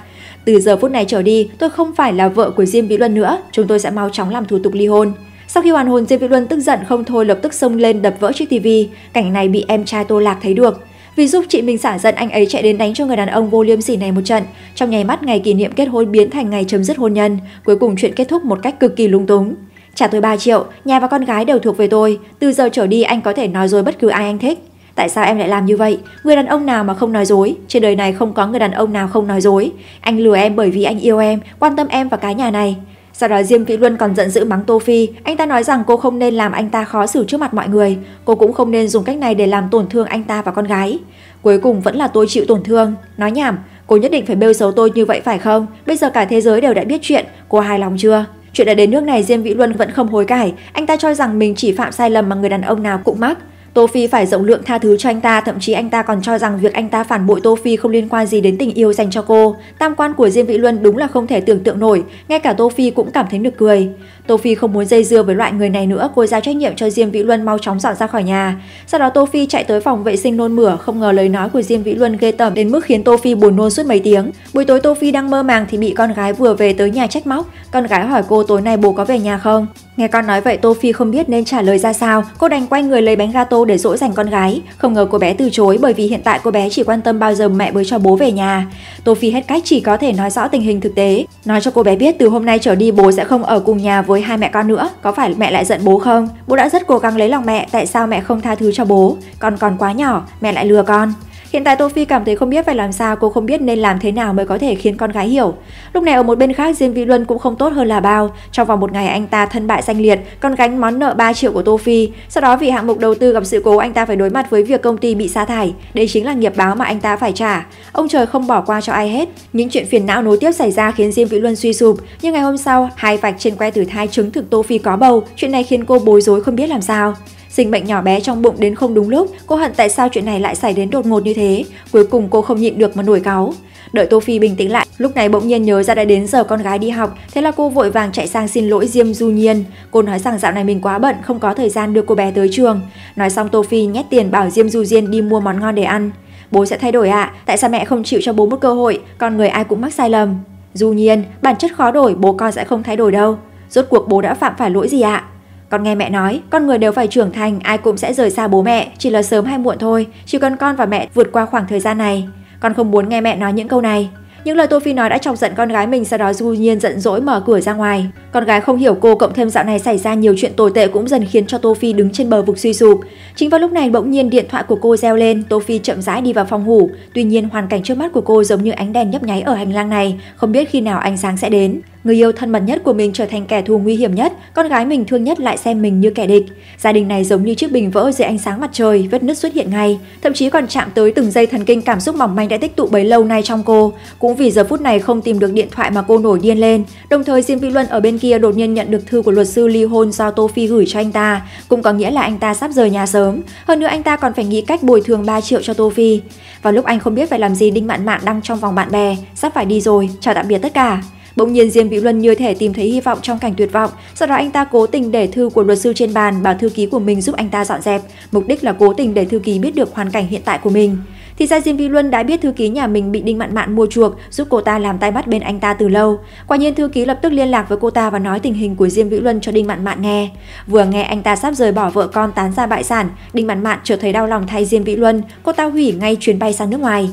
Từ giờ phút này trở đi, tôi không phải là vợ của Diêm Vĩ Luân nữa, chúng tôi sẽ mau chóng làm thủ tục ly hôn. Sau khi hoàn hồn, Diêm Vĩ Luân tức giận không thôi lập tức xông lên đập vỡ chiếc tivi. Cảnh này bị em trai Tô Lạc thấy được. Vì giúp chị mình xả giận anh ấy chạy đến đánh cho người đàn ông vô liêm sỉ này một trận. Trong nháy mắt ngày kỷ niệm kết hôn biến thành ngày chấm dứt hôn nhân. Cuối cùng chuyện kết thúc một cách cực kỳ lung túng. Trả tôi 3 triệu, nhà và con gái đều thuộc về tôi. Từ giờ trở đi anh có thể nói dối bất cứ ai anh thích. Tại sao em lại làm như vậy? Người đàn ông nào mà không nói dối? Trên đời này không có người đàn ông nào không nói dối. Anh lừa em bởi vì anh yêu em, quan tâm em và cái nhà này. Sau đó Diêm Vĩ Luân còn giận dữ mắng Tô Phi, anh ta nói rằng cô không nên làm anh ta khó xử trước mặt mọi người, cô cũng không nên dùng cách này để làm tổn thương anh ta và con gái. Cuối cùng vẫn là tôi chịu tổn thương, nói nhảm, cô nhất định phải bêu xấu tôi như vậy phải không? Bây giờ cả thế giới đều đã biết chuyện, cô hài lòng chưa? Chuyện đã đến nước này Diêm Vĩ Luân vẫn không hối cải, anh ta cho rằng mình chỉ phạm sai lầm mà người đàn ông nào cũng mắc. Tô Phi phải rộng lượng tha thứ cho anh ta, thậm chí anh ta còn cho rằng việc anh ta phản bội Tô Phi không liên quan gì đến tình yêu dành cho cô. Tam quan của Diêm Vĩ Luân đúng là không thể tưởng tượng nổi, ngay cả Tô Phi cũng cảm thấy nực cười. Tô Phi không muốn dây dưa với loại người này nữa, cô giao trách nhiệm cho Diêm Vĩ Luân mau chóng dọn ra khỏi nhà. Sau đó Tô Phi chạy tới phòng vệ sinh nôn mửa, không ngờ lời nói của Diêm Vĩ Luân ghê tởm đến mức khiến Tô Phi buồn nôn suốt mấy tiếng. Buổi tối Tô Phi đang mơ màng thì bị con gái vừa về tới nhà trách móc. Con gái hỏi cô tối nay bố có về nhà không? Nghe con nói vậy Tô Phi không biết nên trả lời ra sao, cô đành quay người lấy bánh gato để dỗ dành con gái. Không ngờ cô bé từ chối bởi vì hiện tại cô bé chỉ quan tâm bao giờ mẹ mới cho bố về nhà. Tô Phi hết cách chỉ có thể nói rõ tình hình thực tế, nói cho cô bé biết từ hôm nay trở đi bố sẽ không ở cùng nhà với hai mẹ con nữa. Có phải mẹ lại giận bố không? Bố đã rất cố gắng lấy lòng mẹ, tại sao mẹ không tha thứ cho bố? Con còn quá nhỏ, mẹ lại lừa con. Hiện tại Tô Phi cảm thấy không biết phải làm sao, cô không biết nên làm thế nào mới có thể khiến con gái hiểu. Lúc này ở một bên khác Diêm Vĩ Luân cũng không tốt hơn là bao. Trong vòng một ngày anh ta thân bại danh liệt, còn gánh món nợ 3 triệu của Tô Phi. Sau đó vì hạng mục đầu tư gặp sự cố anh ta phải đối mặt với việc công ty bị sa thải. Đây chính là nghiệp báo mà anh ta phải trả. Ông trời không bỏ qua cho ai hết. Những chuyện phiền não nối tiếp xảy ra khiến Diêm Vĩ Luân suy sụp. Nhưng ngày hôm sau, hai vạch trên que tử thai chứng thực Tô Phi có bầu. Chuyện này khiến cô bối rối không biết làm sao. Sinh bệnh nhỏ bé trong bụng đến không đúng lúc, cô hận tại sao chuyện này lại xảy đến đột ngột như thế. Cuối cùng cô không nhịn được mà nổi cáu. Đợi Tô Phi bình tĩnh lại, lúc này bỗng nhiên nhớ ra đã đến giờ con gái đi học, thế là cô vội vàng chạy sang xin lỗi Diêm Du Nhiên. Cô nói rằng dạo này mình quá bận, không có thời gian đưa cô bé tới trường. Nói xong Tô Phi nhét tiền bảo Diêm Du Nhiên đi mua món ngon để ăn. Bố sẽ thay đổi ạ, à? tại sao mẹ không chịu cho bố một cơ hội, con người ai cũng mắc sai lầm. Du Nhiên, bản chất khó đổi, bố con sẽ không thay đổi đâu. Rốt cuộc bố đã phạm phải lỗi gì ạ? À? Con nghe mẹ nói, con người đều phải trưởng thành, ai cũng sẽ rời xa bố mẹ, chỉ là sớm hay muộn thôi, chỉ cần con và mẹ vượt qua khoảng thời gian này. Con không muốn nghe mẹ nói những câu này. Những lời Tô Phi nói đã chọc giận con gái mình, sau đó Du Nhiên giận dỗi mở cửa ra ngoài. Con gái không hiểu cô cộng thêm dạo này xảy ra nhiều chuyện tồi tệ cũng dần khiến cho Tô Phi đứng trên bờ vực suy sụp. Chính vào lúc này bỗng nhiên điện thoại của cô reo lên, Tô Phi chậm rãi đi vào phòng ngủ. Tuy nhiên hoàn cảnh trước mắt của cô giống như ánh đèn nhấp nháy ở hành lang này, không biết khi nào ánh sáng sẽ đến. Người yêu thân mật nhất của mình trở thành kẻ thù nguy hiểm nhất, con gái mình thương nhất lại xem mình như kẻ địch. Gia đình này giống như chiếc bình vỡ dưới ánh sáng mặt trời, vết nứt xuất hiện ngay, thậm chí còn chạm tới từng dây thần kinh cảm xúc mỏng manh đã tích tụ bấy lâu nay trong cô. Cũng vì giờ phút này không tìm được điện thoại mà cô nổi điên lên. Đồng thời Diêm Vĩ Luân ở bên kia đột nhiên nhận được thư của luật sư ly hôn do Tô Phi gửi cho anh ta, cũng có nghĩa là anh ta sắp rời nhà sớm. Hơn nữa anh ta còn phải nghĩ cách bồi thường 3 triệu cho Tô Phi. Vào lúc anh không biết phải làm gì, Đinh Mạn Mạn đang trong vòng bạn bè, sắp phải đi rồi, chào tạm biệt tất cả. Bỗng nhiên Diêm Vĩ Luân như thể tìm thấy hy vọng trong cảnh tuyệt vọng, sau đó anh ta cố tình để thư của luật sư trên bàn bảo thư ký của mình giúp anh ta dọn dẹp, mục đích là cố tình để thư ký biết được hoàn cảnh hiện tại của mình. Thì ra Diêm vĩ Luân đã biết thư ký nhà mình bị Đinh Mạn Mạn mua chuộc, giúp cô ta làm tay bắt bên anh ta từ lâu. Quả nhiên thư ký lập tức liên lạc với cô ta và nói tình hình của Diêm Vĩ Luân cho Đinh Mạn Mạn nghe. Vừa nghe anh ta sắp rời bỏ vợ con tán ra bại sản, Đinh Mạn Mạn chợt thấy đau lòng thay Diêm Vĩ Luân, cô ta hủy ngay chuyến bay sang nước ngoài.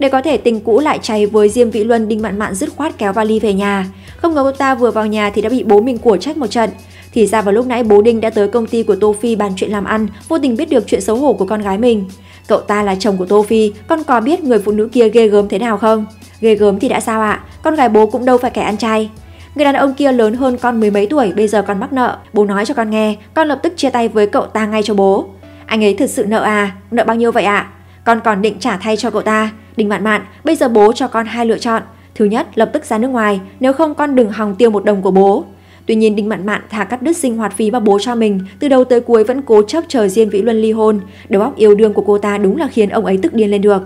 Để có thể tình cũ lại cháy với Diêm Vĩ Luân, Đinh Mạn Mạn dứt khoát kéo vali về nhà. Không ngờ cô ta vừa vào nhà thì đã bị bố mình của trách một trận. Thì ra vào lúc nãy bố Đinh đã tới công ty của Tô Phi bàn chuyện làm ăn, vô tình biết được chuyện xấu hổ của con gái mình. Cậu ta là chồng của Tô Phi, con có biết người phụ nữ kia ghê gớm thế nào không? Ghê gớm thì đã sao ạ? Con gái bố cũng đâu phải kẻ ăn chay. Người đàn ông kia lớn hơn con mười mấy tuổi, bây giờ còn mắc nợ. Bố nói cho con nghe, con lập tức chia tay với cậu ta ngay cho bố. Anh ấy thật sự nợ à? Nợ bao nhiêu vậy ạ? Con còn định trả thay cho cậu ta. Đinh mạn mạn, bây giờ bố cho con hai lựa chọn. Thứ nhất, lập tức ra nước ngoài, nếu không con đừng hòng tiêu một đồng của bố. Tuy nhiên Đinh Mạn Mạn thà cắt đứt sinh hoạt phí mà bố cho mình, từ đầu tới cuối vẫn cố chấp chờ Diên Vĩ Luân ly hôn. Đầu óc yêu đương của cô ta đúng là khiến ông ấy tức điên lên được.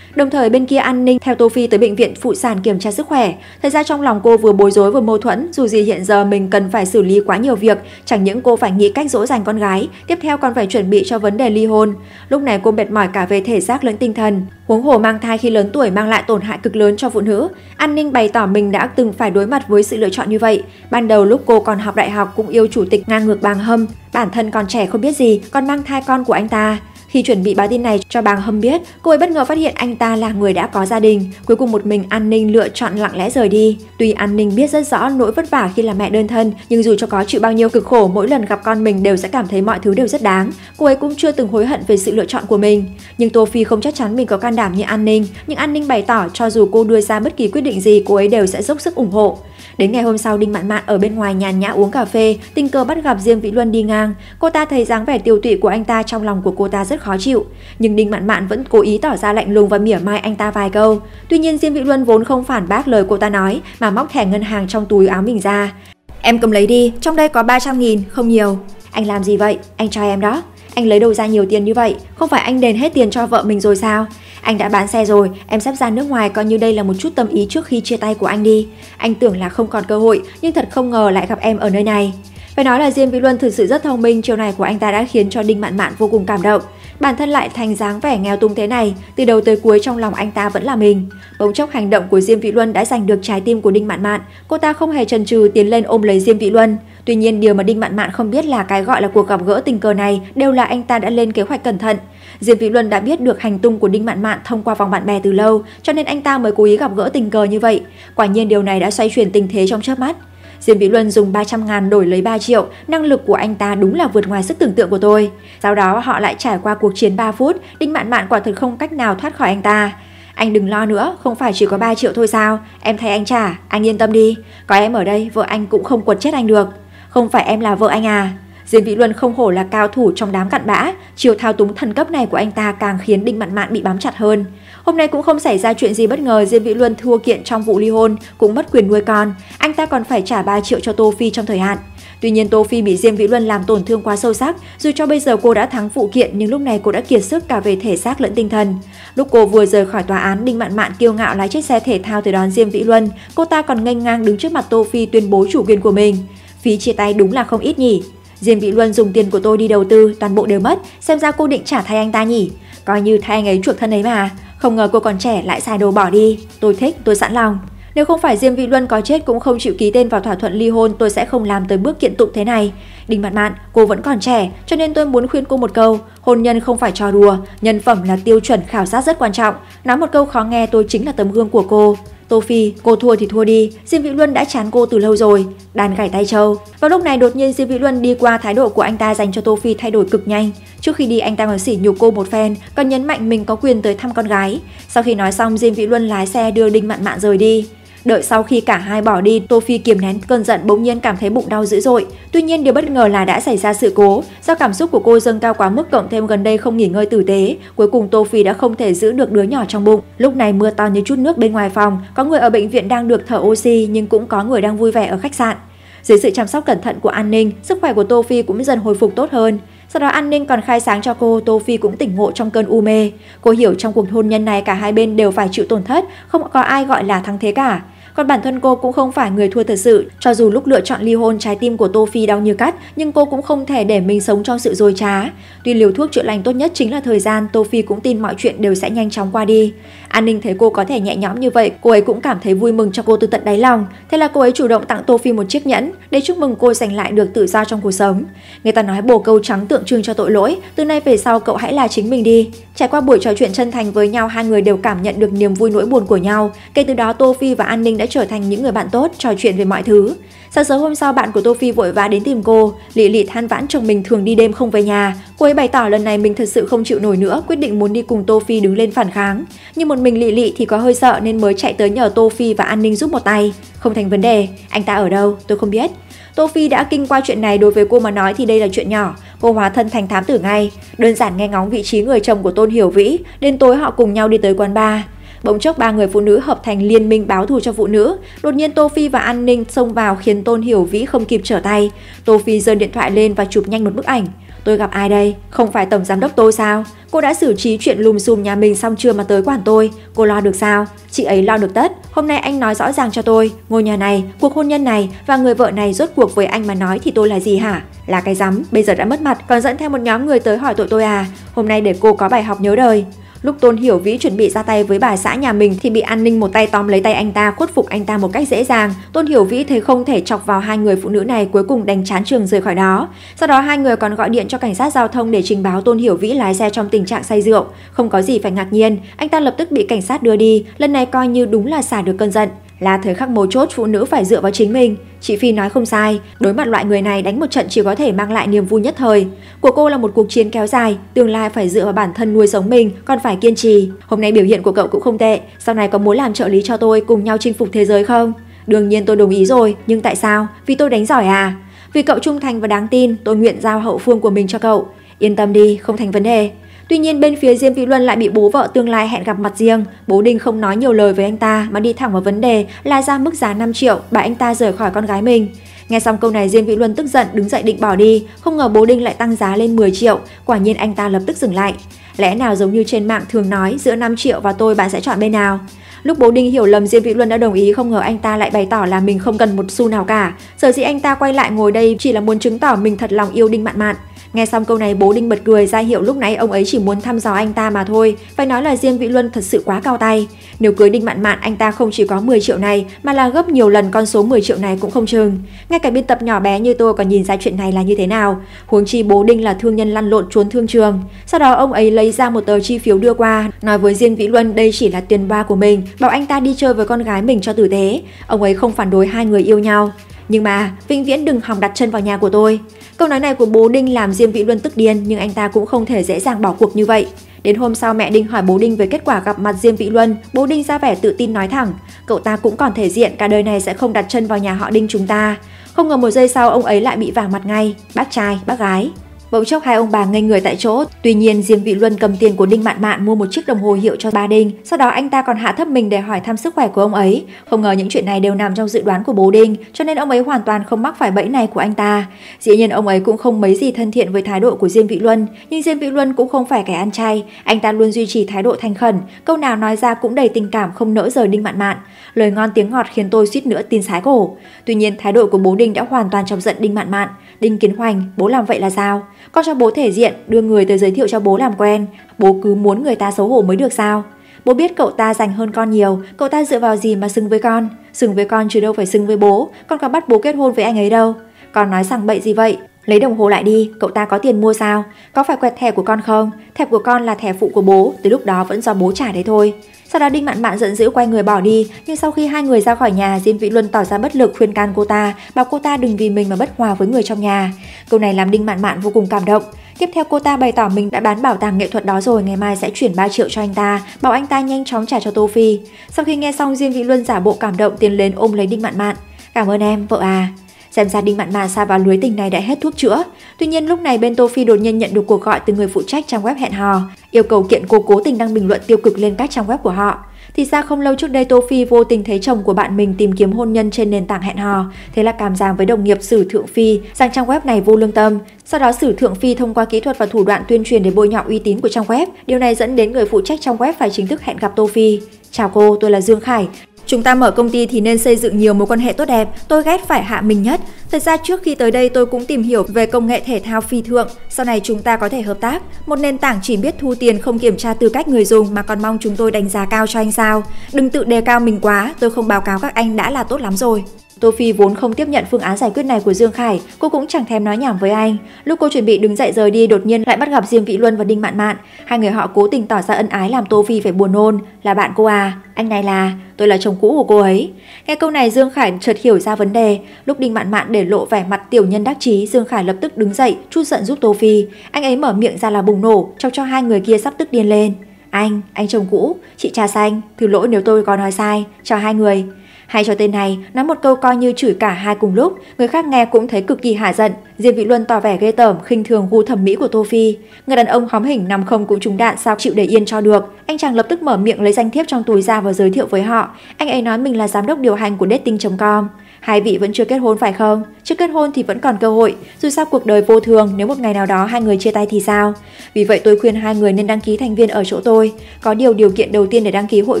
Đồng thời bên kia an ninh theo Tô Phi tới bệnh viện phụ sản kiểm tra sức khỏe. Thật ra trong lòng cô vừa bối rối vừa mâu thuẫn, dù gì hiện giờ mình cần phải xử lý quá nhiều việc, chẳng những cô phải nghĩ cách dỗ dành con gái, tiếp theo còn phải chuẩn bị cho vấn đề ly hôn. Lúc này cô mệt mỏi cả về thể xác lẫn tinh thần. Huống hồ mang thai khi lớn tuổi mang lại tổn hại cực lớn cho phụ nữ. An Ninh bày tỏ mình đã từng phải đối mặt với sự lựa chọn như vậy. Ban đầu lúc cô còn học đại học cũng yêu chủ tịch ngang ngược bàng hâm, bản thân còn trẻ không biết gì, còn mang thai con của anh ta. Khi chuẩn bị báo tin này cho bà Hâm biết, cô ấy bất ngờ phát hiện anh ta là người đã có gia đình. Cuối cùng một mình An Ninh lựa chọn lặng lẽ rời đi. Tuy An Ninh biết rất rõ nỗi vất vả khi là mẹ đơn thân, nhưng dù cho có chịu bao nhiêu cực khổ, mỗi lần gặp con mình đều sẽ cảm thấy mọi thứ đều rất đáng. Cô ấy cũng chưa từng hối hận về sự lựa chọn của mình. Nhưng Tô Phi không chắc chắn mình có can đảm như An Ninh, nhưng An Ninh bày tỏ cho dù cô đưa ra bất kỳ quyết định gì, cô ấy đều sẽ dốc sức ủng hộ. Đến ngày hôm sau Đinh Mạn Mạn ở bên ngoài nhàn nhã uống cà phê, tình cờ bắt gặp Diêm Vĩ Luân đi ngang. Cô ta thấy dáng vẻ tiêu tụy của anh ta trong lòng của cô ta rất khó chịu, nhưng Đinh Mạn Mạn vẫn cố ý tỏ ra lạnh lùng và mỉa mai anh ta vài câu. Tuy nhiên Diêm Vĩ Luân vốn không phản bác lời cô ta nói mà móc thẻ ngân hàng trong túi áo mình ra. Em cầm lấy đi, trong đây có 300 nghìn, không nhiều. Anh làm gì vậy? Anh cho em đó. Anh lấy đâu ra nhiều tiền như vậy? Không phải anh đền hết tiền cho vợ mình rồi sao? Anh đã bán xe rồi, em sắp ra nước ngoài coi như đây là một chút tâm ý trước khi chia tay của anh đi. Anh tưởng là không còn cơ hội, nhưng thật không ngờ lại gặp em ở nơi này. Phải nói là Diêm Vĩ Luân thực sự rất thông minh, chiều này của anh ta đã khiến cho Đinh Mạn Mạn vô cùng cảm động. Bản thân lại thành dáng vẻ nghèo túng thế này, từ đầu tới cuối trong lòng anh ta vẫn là mình. Bỗng chốc hành động của Diêm vị Luân đã giành được trái tim của Đinh Mạn Mạn, cô ta không hề chần chừ tiến lên ôm lấy Diêm vị Luân. Tuy nhiên điều mà Đinh Mạn Mạn không biết là cái gọi là cuộc gặp gỡ tình cờ này đều là anh ta đã lên kế hoạch cẩn thận. Diệp Vĩ Luân đã biết được hành tung của Đinh Mạn Mạn thông qua vòng bạn bè từ lâu, cho nên anh ta mới cố ý gặp gỡ tình cờ như vậy. Quả nhiên điều này đã xoay chuyển tình thế trong chớp mắt. Diệp Vĩ Luân dùng 300 ngàn đổi lấy 3 triệu, năng lực của anh ta đúng là vượt ngoài sức tưởng tượng của tôi. Sau đó họ lại trải qua cuộc chiến 3 phút, Đinh Mạn Mạn quả thực không cách nào thoát khỏi anh ta. Anh đừng lo nữa, không phải chỉ có 3 triệu thôi sao? Em thay anh trả, anh yên tâm đi. Có em ở đây, vợ anh cũng không quật chết anh được. Không phải em là vợ anh à? Diên Vĩ Luân không hổ là cao thủ trong đám cặn bã, chiều thao túng thần cấp này của anh ta càng khiến Đinh Mạn Mạn bị bám chặt hơn. Hôm nay cũng không xảy ra chuyện gì bất ngờ, diêm Vĩ Luân thua kiện trong vụ ly hôn, cũng mất quyền nuôi con, anh ta còn phải trả 3 triệu cho Tô Phi trong thời hạn. Tuy nhiên Tô Phi bị Diêm Vĩ Luân làm tổn thương quá sâu sắc, dù cho bây giờ cô đã thắng vụ kiện nhưng lúc này cô đã kiệt sức cả về thể xác lẫn tinh thần. Lúc cô vừa rời khỏi tòa án, Đinh Mạn Mạn kiêu ngạo lái chiếc xe thể thao tới đón Diêm Vĩ Luân, cô ta còn nghênh ngang đứng trước mặt Tô Phi tuyên bố chủ quyền của mình. Phí chia tay đúng là không ít nhỉ. Diêm Vĩ Luân dùng tiền của tôi đi đầu tư, toàn bộ đều mất, xem ra cô định trả thay anh ta nhỉ? Coi như thay anh ấy chuộc thân ấy mà, không ngờ cô còn trẻ lại xài đồ bỏ đi. Tôi thích, tôi sẵn lòng. Nếu không phải Diêm Vĩ Luân có chết cũng không chịu ký tên vào thỏa thuận ly hôn, tôi sẽ không làm tới bước kiện tụng thế này. Đinh Mạn Mạn, cô vẫn còn trẻ, cho nên tôi muốn khuyên cô một câu, hôn nhân không phải trò đùa, nhân phẩm là tiêu chuẩn khảo sát rất quan trọng. Nói một câu khó nghe tôi chính là tấm gương của cô. Tô Phi, cô thua thì thua đi, Diêm Vĩ Luân đã chán cô từ lâu rồi. Đàn gảy tay châu. Vào lúc này đột nhiên Diêm Vĩ Luân đi qua thái độ của anh ta dành cho Tô Phi thay đổi cực nhanh. Trước khi đi anh ta còn sỉ nhục cô một phen, còn nhấn mạnh mình có quyền tới thăm con gái. Sau khi nói xong Diêm Vĩ Luân lái xe đưa Đinh Mạn Mạn rời đi. Đợi sau khi cả hai bỏ đi, Tô Phi kiềm nén cơn giận bỗng nhiên cảm thấy bụng đau dữ dội. Tuy nhiên điều bất ngờ là đã xảy ra sự cố, do cảm xúc của cô dâng cao quá mức cộng thêm gần đây không nghỉ ngơi tử tế, cuối cùng Tô Phi đã không thể giữ được đứa nhỏ trong bụng. Lúc này mưa to như chút nước bên ngoài phòng, có người ở bệnh viện đang được thở oxy nhưng cũng có người đang vui vẻ ở khách sạn. Dưới sự chăm sóc cẩn thận của an ninh, sức khỏe của Tô Phi cũng dần hồi phục tốt hơn. Sau đó an ninh còn khai sáng cho cô, Tô Phi cũng tỉnh ngộ trong cơn u mê. Cô hiểu trong cuộc hôn nhân này cả hai bên đều phải chịu tổn thất, không có ai gọi là thắng thế cả. Còn bản thân cô cũng không phải người thua thật sự, cho dù lúc lựa chọn ly hôn trái tim của Tô Phi đau như cắt, nhưng cô cũng không thể để mình sống trong sự dối trá. Tuy liều thuốc chữa lành tốt nhất chính là thời gian, Tô Phi cũng tin mọi chuyện đều sẽ nhanh chóng qua đi. An Ninh thấy cô có thể nhẹ nhõm như vậy, cô ấy cũng cảm thấy vui mừng cho cô từ tận đáy lòng. Thế là cô ấy chủ động tặng Tô Phi một chiếc nhẫn để chúc mừng cô giành lại được tự do trong cuộc sống. Người ta nói bồ câu trắng tượng trưng cho tội lỗi, từ nay về sau cậu hãy là chính mình đi. Trải qua buổi trò chuyện chân thành với nhau, hai người đều cảm nhận được niềm vui nỗi buồn của nhau. Kể từ đó Tô Phi và An Ninh đã trở thành những người bạn tốt, trò chuyện về mọi thứ. Sáng sớm hôm sau bạn của Tô Phi vội vã đến tìm cô, Lị Lị than vãn chồng mình thường đi đêm không về nhà. Cô ấy bày tỏ lần này mình thật sự không chịu nổi nữa, quyết định muốn đi cùng Tô Phi đứng lên phản kháng. Nhưng một mình Lị Lị thì có hơi sợ nên mới chạy tới nhờ Tô Phi và An Ninh giúp một tay. Không thành vấn đề, anh ta ở đâu, tôi không biết. Tô Phi đã kinh qua chuyện này đối với cô mà nói thì đây là chuyện nhỏ, cô hóa thân thành thám tử ngay, đơn giản nghe ngóng vị trí người chồng của Tôn Hiểu Vĩ, đến tối họ cùng nhau đi tới quán bar. Bỗng chốc ba người phụ nữ hợp thành liên minh báo thù cho phụ nữ. Đột nhiên Tô Phi và An Ninh xông vào khiến Tôn Hiểu Vĩ không kịp trở tay. Tô Phi giơ điện thoại lên và chụp nhanh một bức ảnh. Tôi gặp ai đây? Không phải tổng giám đốc tôi sao? Cô đã xử trí chuyện lùm xùm nhà mình xong chưa mà tới quản tôi? Cô lo được sao? Chị ấy lo được tất. Hôm nay anh nói rõ ràng cho tôi, ngôi nhà này, cuộc hôn nhân này và người vợ này rốt cuộc với anh mà nói thì tôi là gì hả? Là cái rắm, bây giờ đã mất mặt còn dẫn theo một nhóm người tới hỏi tội tôi à? Hôm nay để cô có bài học nhớ đời. Lúc Tôn Hiểu Vĩ chuẩn bị ra tay với bà xã nhà mình thì bị an ninh một tay tóm lấy tay anh ta khuất phục anh ta một cách dễ dàng. Tôn Hiểu Vĩ thấy không thể chọc vào hai người phụ nữ này cuối cùng đành chán trường rời khỏi đó. Sau đó hai người còn gọi điện cho cảnh sát giao thông để trình báo Tôn Hiểu Vĩ lái xe trong tình trạng say rượu. Không có gì phải ngạc nhiên, anh ta lập tức bị cảnh sát đưa đi, lần này coi như đúng là xả được cơn giận. Là thời khắc mấu chốt phụ nữ phải dựa vào chính mình. Chị Phi nói không sai, đối mặt loại người này đánh một trận chỉ có thể mang lại niềm vui nhất thời. Của cô là một cuộc chiến kéo dài, tương lai phải dựa vào bản thân nuôi sống mình, còn phải kiên trì. Hôm nay biểu hiện của cậu cũng không tệ, sau này có muốn làm trợ lý cho tôi cùng nhau chinh phục thế giới không? Đương nhiên tôi đồng ý rồi, nhưng tại sao? Vì tôi đánh giỏi à? Vì cậu trung thành và đáng tin, tôi nguyện giao hậu phương của mình cho cậu. Yên tâm đi, không thành vấn đề. Tuy nhiên bên phía Diêm Vĩ Luân lại bị bố vợ tương lai hẹn gặp mặt riêng. Bố Đinh không nói nhiều lời với anh ta mà đi thẳng vào vấn đề là ra mức giá 5 triệu bà anh ta rời khỏi con gái mình. Nghe xong câu này Diêm Vĩ Luân tức giận đứng dậy định bỏ đi, không ngờ bố Đinh lại tăng giá lên 10 triệu, quả nhiên anh ta lập tức dừng lại. Lẽ nào giống như trên mạng thường nói giữa 5 triệu và tôi bạn sẽ chọn bên nào? Lúc bố Đinh hiểu lầm Diêm Vĩ Luân đã đồng ý không ngờ anh ta lại bày tỏ là mình không cần một xu nào cả. Sở dĩ anh ta quay lại ngồi đây chỉ là muốn chứng tỏ mình thật lòng yêu Đinh Mạn Mạn. Nghe xong câu này bố Đinh bật cười ra hiệu lúc nãy ông ấy chỉ muốn thăm dò anh ta mà thôi, phải nói là Diêm Vĩ Luân thật sự quá cao tay. Nếu cưới Đinh Mạn Mạn anh ta không chỉ có 10 triệu này mà là gấp nhiều lần con số 10 triệu này cũng không chừng. Ngay cả biên tập nhỏ bé như tôi còn nhìn ra chuyện này là như thế nào. Huống chi bố Đinh là thương nhân lăn lộn trốn thương trường. Sau đó ông ấy lấy ra một tờ chi phiếu đưa qua, nói với Diêm Vĩ Luân đây chỉ là tiền ba của mình, bảo anh ta đi chơi với con gái mình cho tử tế. Ông ấy không phản đối hai người yêu nhau. Nhưng mà, Vĩnh Viễn đừng hòng đặt chân vào nhà của tôi. Câu nói này của bố Đinh làm Diêm Vĩ Luân tức điên nhưng anh ta cũng không thể dễ dàng bỏ cuộc như vậy. Đến hôm sau mẹ Đinh hỏi bố Đinh về kết quả gặp mặt Diêm Vĩ Luân, bố Đinh ra vẻ tự tin nói thẳng, cậu ta cũng còn thể diện cả đời này sẽ không đặt chân vào nhà họ Đinh chúng ta. Không ngờ một giây sau ông ấy lại bị vả mặt ngay, bác trai, bác gái. Bỗng chốc hai ông bà ngây người tại chỗ. Tuy nhiên Diêm Vị Luân cầm tiền của Đinh Mạn Mạn mua một chiếc đồng hồ hiệu cho ba Đinh. Sau đó anh ta còn hạ thấp mình để hỏi thăm sức khỏe của ông ấy. Không ngờ những chuyện này đều nằm trong dự đoán của bố Đinh, cho nên ông ấy hoàn toàn không mắc phải bẫy này của anh ta. Dĩ nhiên ông ấy cũng không mấy gì thân thiện với thái độ của Diêm Vị Luân, nhưng Diêm Vị Luân cũng không phải kẻ ăn chay. Anh ta luôn duy trì thái độ thành khẩn, câu nào nói ra cũng đầy tình cảm không nỡ rời Đinh Mạn Mạn. Lời ngon tiếng ngọt khiến tôi suýt nữa tin sái cổ. Tuy nhiên thái độ của bố Đinh đã hoàn toàn chọc giận Đinh Mạn Mạn. Đinh Kiến Hoành, bố làm vậy là sao? Con cho bố thể diện, đưa người tới giới thiệu cho bố làm quen. Bố cứ muốn người ta xấu hổ mới được sao? Bố biết cậu ta dành hơn con nhiều, cậu ta dựa vào gì mà xưng với con? Xưng với con chứ đâu phải xưng với bố, con có bắt bố kết hôn với anh ấy đâu. Con nói rằng bậy gì vậy? Lấy đồng hồ lại đi, cậu ta có tiền mua sao? Có phải quẹt thẻ của con không? Thẻ của con là thẻ phụ của bố, từ lúc đó vẫn do bố trả đấy thôi. Sau đó Đinh Mạn Mạn giận dữ quay người bỏ đi, nhưng sau khi hai người ra khỏi nhà, Diêm Vĩ Luân tỏ ra bất lực khuyên can cô ta, bảo cô ta đừng vì mình mà bất hòa với người trong nhà. Câu này làm Đinh Mạn Mạn vô cùng cảm động. Tiếp theo cô ta bày tỏ mình đã bán bảo tàng nghệ thuật đó rồi, ngày mai sẽ chuyển 3 triệu cho anh ta, bảo anh ta nhanh chóng trả cho Tô Phi. Sau khi nghe xong Diêm Vĩ Luân giả bộ cảm động tiến lên ôm lấy Đinh Mạn Mạn. Cảm ơn em, vợ à. Xem ra Đinh Mạn mà xa vào lưới tình này đã hết thuốc chữa. Tuy nhiên lúc này bên Tô Phi đột nhiên nhận được cuộc gọi từ người phụ trách trang web hẹn hò, yêu cầu kiện cô cố tình đăng bình luận tiêu cực lên các trang web của họ. Thì ra không lâu trước đây Tô Phi vô tình thấy chồng của bạn mình tìm kiếm hôn nhân trên nền tảng hẹn hò, thế là cảm giảm với đồng nghiệp Sử Thượng Phi rằng trang web này vô lương tâm. Sau đó Sử Thượng Phi thông qua kỹ thuật và thủ đoạn tuyên truyền để bôi nhọ uy tín của trang web, điều này dẫn đến người phụ trách trang web phải chính thức hẹn gặp Tô Phi. Chào cô, tôi là Dương Khải, Chúng ta mở công ty thì nên xây dựng nhiều mối quan hệ tốt đẹp, tôi ghét phải hạ mình nhất. Thật ra trước khi tới đây tôi cũng tìm hiểu về công nghệ thể thao phi thượng, sau này chúng ta có thể hợp tác. Một nền tảng chỉ biết thu tiền không kiểm tra tư cách người dùng mà còn mong chúng tôi đánh giá cao cho anh sao. Đừng tự đề cao mình quá, tôi không báo cáo các anh đã là tốt lắm rồi. Tô Phi vốn không tiếp nhận phương án giải quyết này của Dương Khải, cô cũng chẳng thèm nói nhảm với anh. Lúc cô chuẩn bị đứng dậy rời đi, đột nhiên lại bắt gặp Diêm Vị Luân và Đinh Mạn Mạn. Hai người họ cố tình tỏ ra ân ái làm Tô Phi phải buồn nôn. Là bạn cô à? Anh này là... Tôi là chồng cũ của cô ấy. Nghe câu này Dương Khải chợt hiểu ra vấn đề. Lúc Đinh Mạn Mạn để lộ vẻ mặt tiểu nhân đắc chí, Dương Khải lập tức đứng dậy, chút giận giúp Tô Phi. Anh ấy mở miệng ra là bùng nổ, chọc cho hai người kia sắp tức điên lên. Anh, anh chồng cũ, chị trà xanh, thứ lỗi nếu tôi có nói sai, cho hai người. Hay cho tên này, nói một câu coi như chửi cả hai cùng lúc, người khác nghe cũng thấy cực kỳ hả giận. Diệp Vị Luân tỏ vẻ ghê tởm, khinh thường gu thẩm mỹ của Tô Phi. Người đàn ông hóm hình nằm không cũng trúng đạn sao chịu để yên cho được. Anh chàng lập tức mở miệng lấy danh thiếp trong túi ra và giới thiệu với họ. Anh ấy nói mình là giám đốc điều hành của dating.com. Hai vị vẫn chưa kết hôn phải không? Chưa kết hôn thì vẫn còn cơ hội. Dù sao cuộc đời vô thường, nếu một ngày nào đó hai người chia tay thì sao? Vì vậy tôi khuyên hai người nên đăng ký thành viên ở chỗ tôi. Có điều điều kiện đầu tiên để đăng ký hội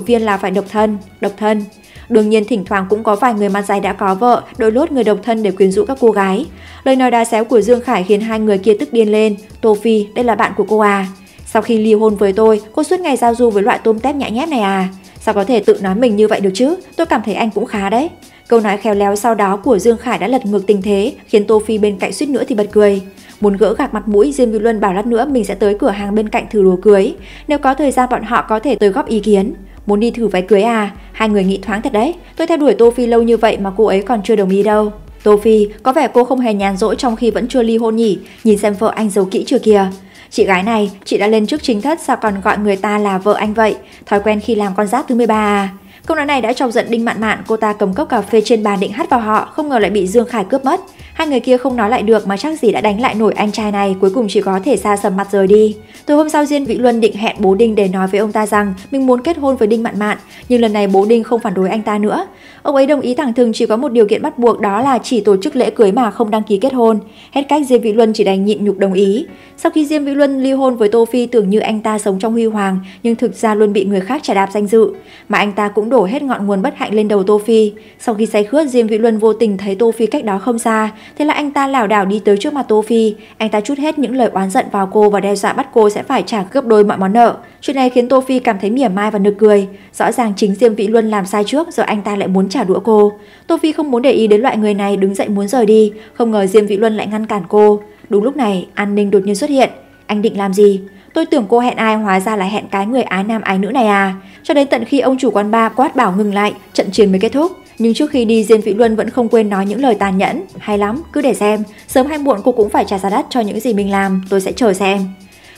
viên là phải độc thân. Độc thân. Đương nhiên thỉnh thoảng cũng có vài người mặt dày đã có vợ, đội lốt người độc thân để quyến rũ các cô gái. Lời nói đá xéo của Dương Khải khiến hai người kia tức điên lên. Tô Phi, đây là bạn của cô à? Sau khi ly hôn với tôi, cô suốt ngày giao du với loại tôm tép nhã nhép này à? Sao có thể tự nói mình như vậy được chứ? Tôi cảm thấy anh cũng khá đấy. Câu nói khéo léo sau đó của Dương Khải đã lật ngược tình thế, khiến Tô Phi bên cạnh suýt nữa thì bật cười. Muốn gỡ gạc mặt mũi, Diêm Vi Luân bảo lát nữa mình sẽ tới cửa hàng bên cạnh thử đồ cưới. Nếu có thời gian bọn họ có thể tới góp ý kiến. Muốn đi thử váy cưới à? Hai người nghĩ thoáng thật đấy. Tôi theo đuổi Tô Phi lâu như vậy mà cô ấy còn chưa đồng ý đâu. Tô Phi, có vẻ cô không hề nhàn rỗi trong khi vẫn chưa ly hôn nhỉ? Nhìn xem vợ anh giấu kỹ chưa kìa. Chị gái này, chị đã lên trước chính thất sao còn gọi người ta là vợ anh vậy? Thói quen khi làm con giáp thứ 13 à? Câu nói này đã chọc giận Đinh Mạn Mạn, cô ta cầm cốc cà phê trên bàn định hắt vào họ, không ngờ lại bị Dương Khải cướp mất. Hai người kia không nói lại được mà chắc gì đã đánh lại nổi anh trai này, cuối cùng chỉ có thể xa sầm mặt rời đi. Từ hôm sau Diên Vĩ Luân định hẹn bố Đinh để nói với ông ta rằng mình muốn kết hôn với Đinh Mạn Mạn, nhưng lần này bố Đinh không phản đối anh ta nữa. Ông ấy đồng ý thẳng thừng chỉ có một điều kiện bắt buộc đó là chỉ tổ chức lễ cưới mà không đăng ký kết hôn. Hết cách Diêm Vĩ Luân chỉ đành nhịn nhục đồng ý. Sau khi Diêm Vĩ Luân ly hôn với Tô Phi tưởng như anh ta sống trong huy hoàng, nhưng thực ra luôn bị người khác trả đạp danh dự, mà anh ta cũng đổ hết ngọn nguồn bất hạnh lên đầu Tô Phi. Sau khi say khướt, Diêm Vĩ Luân vô tình thấy Tô Phi cách đó không xa, thế là anh ta lảo đảo đi tới trước mặt Tô Phi. Anh ta chút hết những lời oán giận vào cô và đe dọa bắt cô sẽ phải trả gấp đôi mọi món nợ. Chuyện này khiến Tô Phi cảm thấy mỉa mai và nực cười. Rõ ràng chính Diêm Vĩ Luân làm sai trước rồi anh ta lại muốn trả đũa cô. Tô Phi không muốn để ý đến loại người này đứng dậy muốn rời đi, không ngờ Diêm Vị Luân lại ngăn cản cô. Đúng lúc này, An Ninh đột nhiên xuất hiện. Anh định làm gì? Tôi tưởng cô hẹn ai hóa ra là hẹn cái người ái nam ái nữ này à. Cho đến tận khi ông chủ quán ba quát bảo ngừng lại, trận chiến mới kết thúc. Nhưng trước khi đi Diên Vĩ Luân vẫn không quên nói những lời tàn nhẫn. Hay lắm, cứ để xem. Sớm hay muộn cô cũng phải trả giá đắt cho những gì mình làm. Tôi sẽ chờ xem.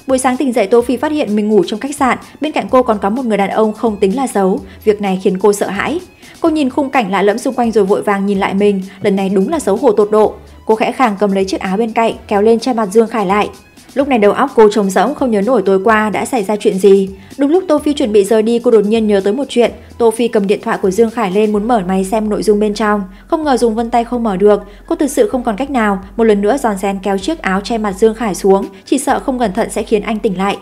Buổi sáng tỉnh dậy Tô Phi phát hiện mình ngủ trong khách sạn, bên cạnh cô còn có một người đàn ông không tính là xấu, việc này khiến cô sợ hãi. Cô nhìn khung cảnh lạ lẫm xung quanh rồi vội vàng nhìn lại mình, lần này đúng là xấu hổ tột độ. Cô khẽ khàng cầm lấy chiếc áo bên cạnh, kéo lên che mặt Dương Khải lại. Lúc này đầu óc cô trống rỗng không nhớ nổi tối qua đã xảy ra chuyện gì. Đúng lúc Tô Phi chuẩn bị rời đi, cô đột nhiên nhớ tới một chuyện. Tô Phi cầm điện thoại của Dương Khải lên muốn mở máy xem nội dung bên trong, không ngờ dùng vân tay không mở được. Cô thực sự không còn cách nào, một lần nữa giòn rén kéo chiếc áo che mặt Dương Khải xuống, chỉ sợ không cẩn thận sẽ khiến anh tỉnh lại.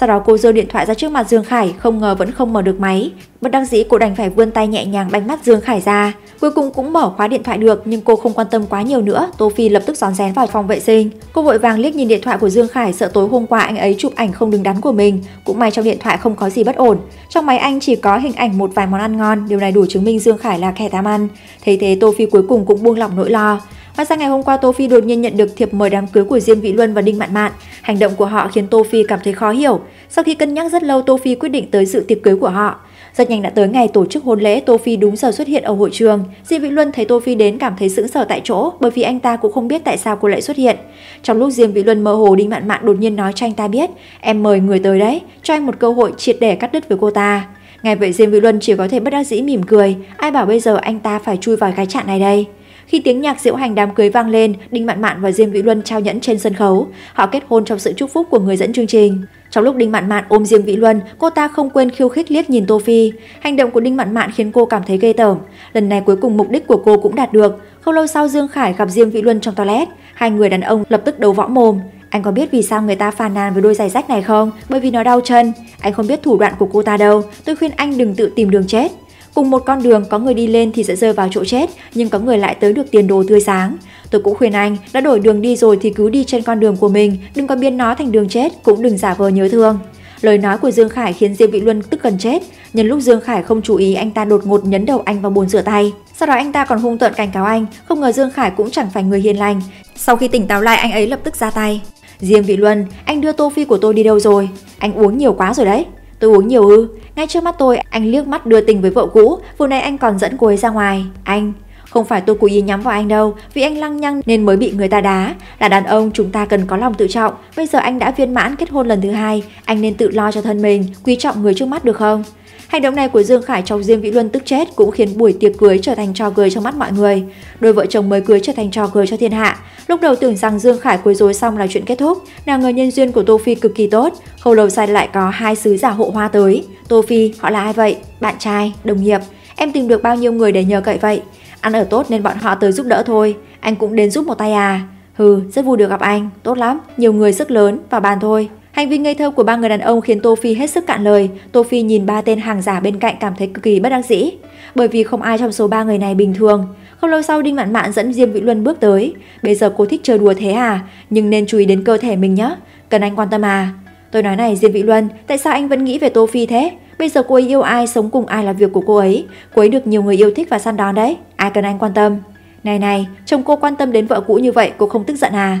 Sau đó cô giơ điện thoại ra trước mặt Dương Khải, không ngờ vẫn không mở được máy. Bất đắc dĩ cô đành phải vươn tay nhẹ nhàng bánh mắt Dương Khải ra. Cuối cùng cũng mở khóa điện thoại được nhưng cô không quan tâm quá nhiều nữa. Tô Phi lập tức rón rén vào phòng vệ sinh. Cô vội vàng liếc nhìn điện thoại của Dương Khải sợ tối hôm qua anh ấy chụp ảnh không đứng đắn của mình. Cũng may trong điện thoại không có gì bất ổn. Trong máy anh chỉ có hình ảnh một vài món ăn ngon. Điều này đủ chứng minh Dương Khải là kẻ tham ăn. Thấy thế Tô Phi cuối cùng cũng buông lỏng nỗi lo. Và sang ngày hôm qua Tô Phi đột nhiên nhận được thiệp mời đám cưới của Diêm Vĩ Luân và Đinh Mạn Mạn. Hành động của họ khiến Tô Phi cảm thấy khó hiểu. Sau khi cân nhắc rất lâu, Tô Phi quyết định tới dự tiệc cưới của họ. Rất nhanh đã tới ngày tổ chức hôn lễ, Tô Phi đúng giờ xuất hiện ở hội trường. Diêm Vĩ Luân thấy Tô Phi đến cảm thấy sững sờ tại chỗ, bởi vì anh ta cũng không biết tại sao cô lại xuất hiện. Trong lúc Diêm Vĩ Luân mơ hồ, Đinh Mạn Mạn đột nhiên nói cho anh ta biết, em mời người tới đấy, cho anh một cơ hội triệt để cắt đứt với cô ta. Ngay vậy Diêm Vĩ Luân chỉ có thể bất đắc dĩ mỉm cười, ai bảo bây giờ anh ta phải chui vào cái trạng này đây. Khi tiếng nhạc diễu hành đám cưới vang lên, Đinh Mạn Mạn và Diêm Vĩ Luân trao nhẫn trên sân khấu. Họ kết hôn trong sự chúc phúc của người dẫn chương trình. Trong lúc Đinh Mạn Mạn ôm Diêm Vĩ Luân, cô ta không quên khiêu khích liếc nhìn Tô Phi. Hành động của Đinh Mạn Mạn khiến cô cảm thấy ghê tởm. Lần này cuối cùng mục đích của cô cũng đạt được. Không lâu sau Dương Khải gặp Diêm Vĩ Luân trong toilet, hai người đàn ông lập tức đấu võ mồm. Anh có biết vì sao người ta phàn nàn với đôi giày rách này không? Bởi vì nó đau chân. Anh không biết thủ đoạn của cô ta đâu. Tôi khuyên anh đừng tự tìm đường chết. Cùng một con đường có người đi lên thì sẽ rơi vào chỗ chết, nhưng có người lại tới được tiền đồ tươi sáng. Tôi cũng khuyên anh, đã đổi đường đi rồi thì cứ đi trên con đường của mình, đừng có biến nó thành đường chết, cũng đừng giả vờ nhớ thương. Lời nói của Dương Khải khiến Diêm Vị Luân tức gần chết. Nhân lúc Dương Khải không chú ý, anh ta đột ngột nhấn đầu anh vào bồn rửa tay. Sau đó anh ta còn hung tợn cảnh cáo anh, không ngờ Dương Khải cũng chẳng phải người hiền lành. Sau khi tỉnh táo lại, anh ấy lập tức ra tay. Diêm Vị Luân, anh đưa tô phi của tôi đi đâu rồi? Anh uống nhiều quá rồi đấy. Tôi uống nhiều ư? Ngay trước mắt tôi, anh liếc mắt đưa tình với vợ cũ, vừa nay anh còn dẫn cô ấy ra ngoài. Anh, không phải tôi cố ý nhắm vào anh đâu, vì anh lăng nhăng nên mới bị người ta đá. Là đàn ông chúng ta cần có lòng tự trọng. Bây giờ anh đã viên mãn kết hôn lần thứ hai, anh nên tự lo cho thân mình, quý trọng người trước mắt được không? Hành động này của Dương Khải trong Diêm Vĩ Luân tức chết cũng khiến buổi tiệc cưới trở thành trò cười trong mắt mọi người. Đôi vợ chồng mới cưới trở thành trò cười cho thiên hạ. Lúc đầu tưởng rằng Dương Khải quấy rối xong là chuyện kết thúc, nào ngờ nhân duyên của Tô Phi cực kỳ tốt, không lâu sau lại có hai sứ giả hộ hoa tới. Tô Phi, họ là ai vậy? Bạn trai, đồng nghiệp. Em tìm được bao nhiêu người để nhờ cậy vậy? Ăn ở tốt nên bọn họ tới giúp đỡ thôi. Anh cũng đến giúp một tay à? Hừ, rất vui được gặp anh, tốt lắm, nhiều người sức lớn, vào bàn thôi. Hành vi ngây thơ của ba người đàn ông khiến Tô Phi hết sức cạn lời. Tô Phi nhìn ba tên hàng giả bên cạnh cảm thấy cực kỳ bất đắc dĩ, bởi vì không ai trong số ba người này bình thường. Không lâu sau Đinh Mạn Mạn dẫn Diêm Vĩ Luân bước tới. Bây giờ cô thích chơi đùa thế à? Nhưng nên chú ý đến cơ thể mình nhé. Cần anh quan tâm à? Tôi nói này Diêm Vĩ Luân, tại sao anh vẫn nghĩ về Tô Phi thế? Bây giờ cô ấy yêu ai, sống cùng ai là việc của cô ấy. Cô ấy được nhiều người yêu thích và săn đón đấy. Ai cần anh quan tâm. Này này, chồng cô quan tâm đến vợ cũ như vậy, cô không tức giận à?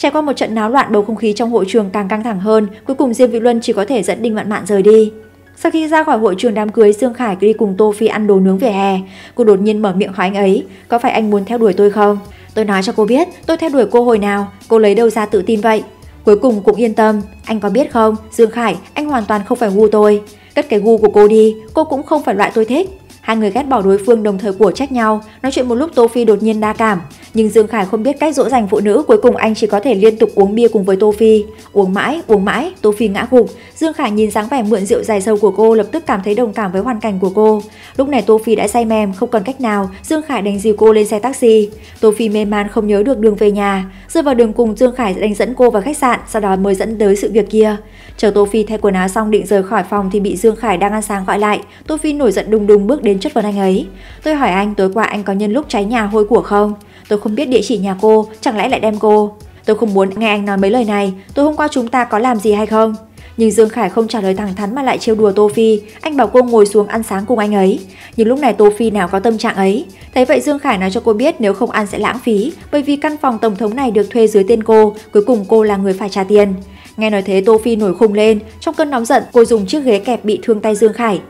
Trải qua một trận náo loạn bầu không khí trong hội trường càng căng thẳng hơn, cuối cùng Diêm Vị Luân chỉ có thể dẫn Đinh Mạn Mạn rời đi. Sau khi ra khỏi hội trường đám cưới, Dương Khải đi cùng Tô Phi ăn đồ nướng về hè. Cô đột nhiên mở miệng hỏi anh ấy, có phải anh muốn theo đuổi tôi không? Tôi nói cho cô biết, tôi theo đuổi cô hồi nào, cô lấy đâu ra tự tin vậy? Cuối cùng cũng yên tâm, anh có biết không, Dương Khải, anh hoàn toàn không phải gu tôi. Cất cái gu của cô đi, cô cũng không phải loại tôi thích. Hai người ghét bỏ đối phương đồng thời của trách nhau, nói chuyện một lúc Tô Phi đột nhiên đa cảm. Nhưng Dương Khải không biết cách dỗ dành phụ nữ, cuối cùng anh chỉ có thể liên tục uống bia cùng với Tô Phi. Uống mãi, uống mãi, Tô Phi ngã gục. Dương Khải nhìn dáng vẻ mượn rượu dài sâu của cô lập tức cảm thấy đồng cảm với hoàn cảnh của cô. Lúc này Tô Phi đã say mềm, không còn cách nào, Dương Khải đành dìu cô lên xe taxi. Tô Phi mê man không nhớ được đường về nhà, rơi vào đường cùng Dương Khải đành dẫn cô vào khách sạn, sau đó mới dẫn tới sự việc kia. Chờ Tô Phi thay quần áo xong định rời khỏi phòng thì bị Dương Khải đang ăn sáng gọi lại. Tô Phi nổi giận đùng đùng bước đến chất vấn anh ấy. Tôi hỏi anh tối qua anh có nhân lúc cháy nhà hôi của không? Tôi không biết địa chỉ nhà cô, chẳng lẽ lại đem cô? Tôi không muốn nghe anh nói mấy lời này, tối hôm qua chúng ta có làm gì hay không? Nhưng Dương Khải không trả lời thẳng thắn mà lại trêu đùa Tô Phi, anh bảo cô ngồi xuống ăn sáng cùng anh ấy. Nhưng lúc này Tô Phi nào có tâm trạng ấy. Thấy vậy Dương Khải nói cho cô biết nếu không ăn sẽ lãng phí, bởi vì căn phòng tổng thống này được thuê dưới tên cô, cuối cùng cô là người phải trả tiền. Nghe nói thế Tô Phi nổi khùng lên, trong cơn nóng giận cô dùng chiếc ghế kẹp bị thương tay Dương Khải.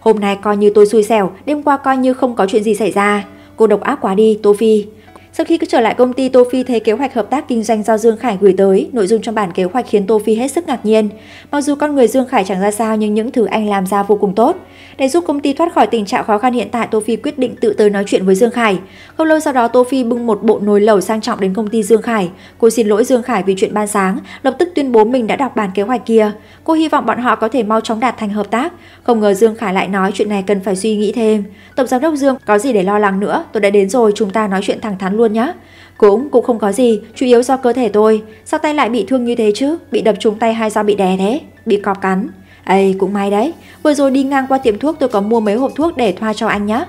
Hôm nay coi như tôi xui xẻo, đêm qua coi như không có chuyện gì xảy ra. Cô độc ác quá đi, Tô Phi. Sau khi trở lại công ty, Tô Phi thấy kế hoạch hợp tác kinh doanh do Dương Khải gửi tới, nội dung trong bản kế hoạch khiến Tô Phi hết sức ngạc nhiên. Mặc dù con người Dương Khải chẳng ra sao nhưng những thứ anh làm ra vô cùng tốt. Để giúp công ty thoát khỏi tình trạng khó khăn hiện tại, Tô Phi quyết định tự tới nói chuyện với Dương Khải. Không lâu sau đó, Tô Phi bưng một bộ nồi lẩu sang trọng đến công ty Dương Khải. Cô xin lỗi Dương Khải vì chuyện ban sáng, lập tức tuyên bố mình đã đọc bản kế hoạch kia. Cô hy vọng bọn họ có thể mau chóng đạt thành hợp tác. Không ngờ Dương Khải lại nói chuyện này cần phải suy nghĩ thêm. Tổng giám đốc Dương, có gì để lo lắng nữa, tôi đã đến rồi, chúng ta nói chuyện thẳng thắn luôn nhé. Cũng cũng không có gì, chủ yếu do cơ thể tôi. Sao tay lại bị thương như thế chứ? Bị đập trúng tay hay do bị đè thế? Bị cọp cắn. Ây, cũng may đấy. Vừa rồi đi ngang qua tiệm thuốc tôi có mua mấy hộp thuốc để thoa cho anh nhé.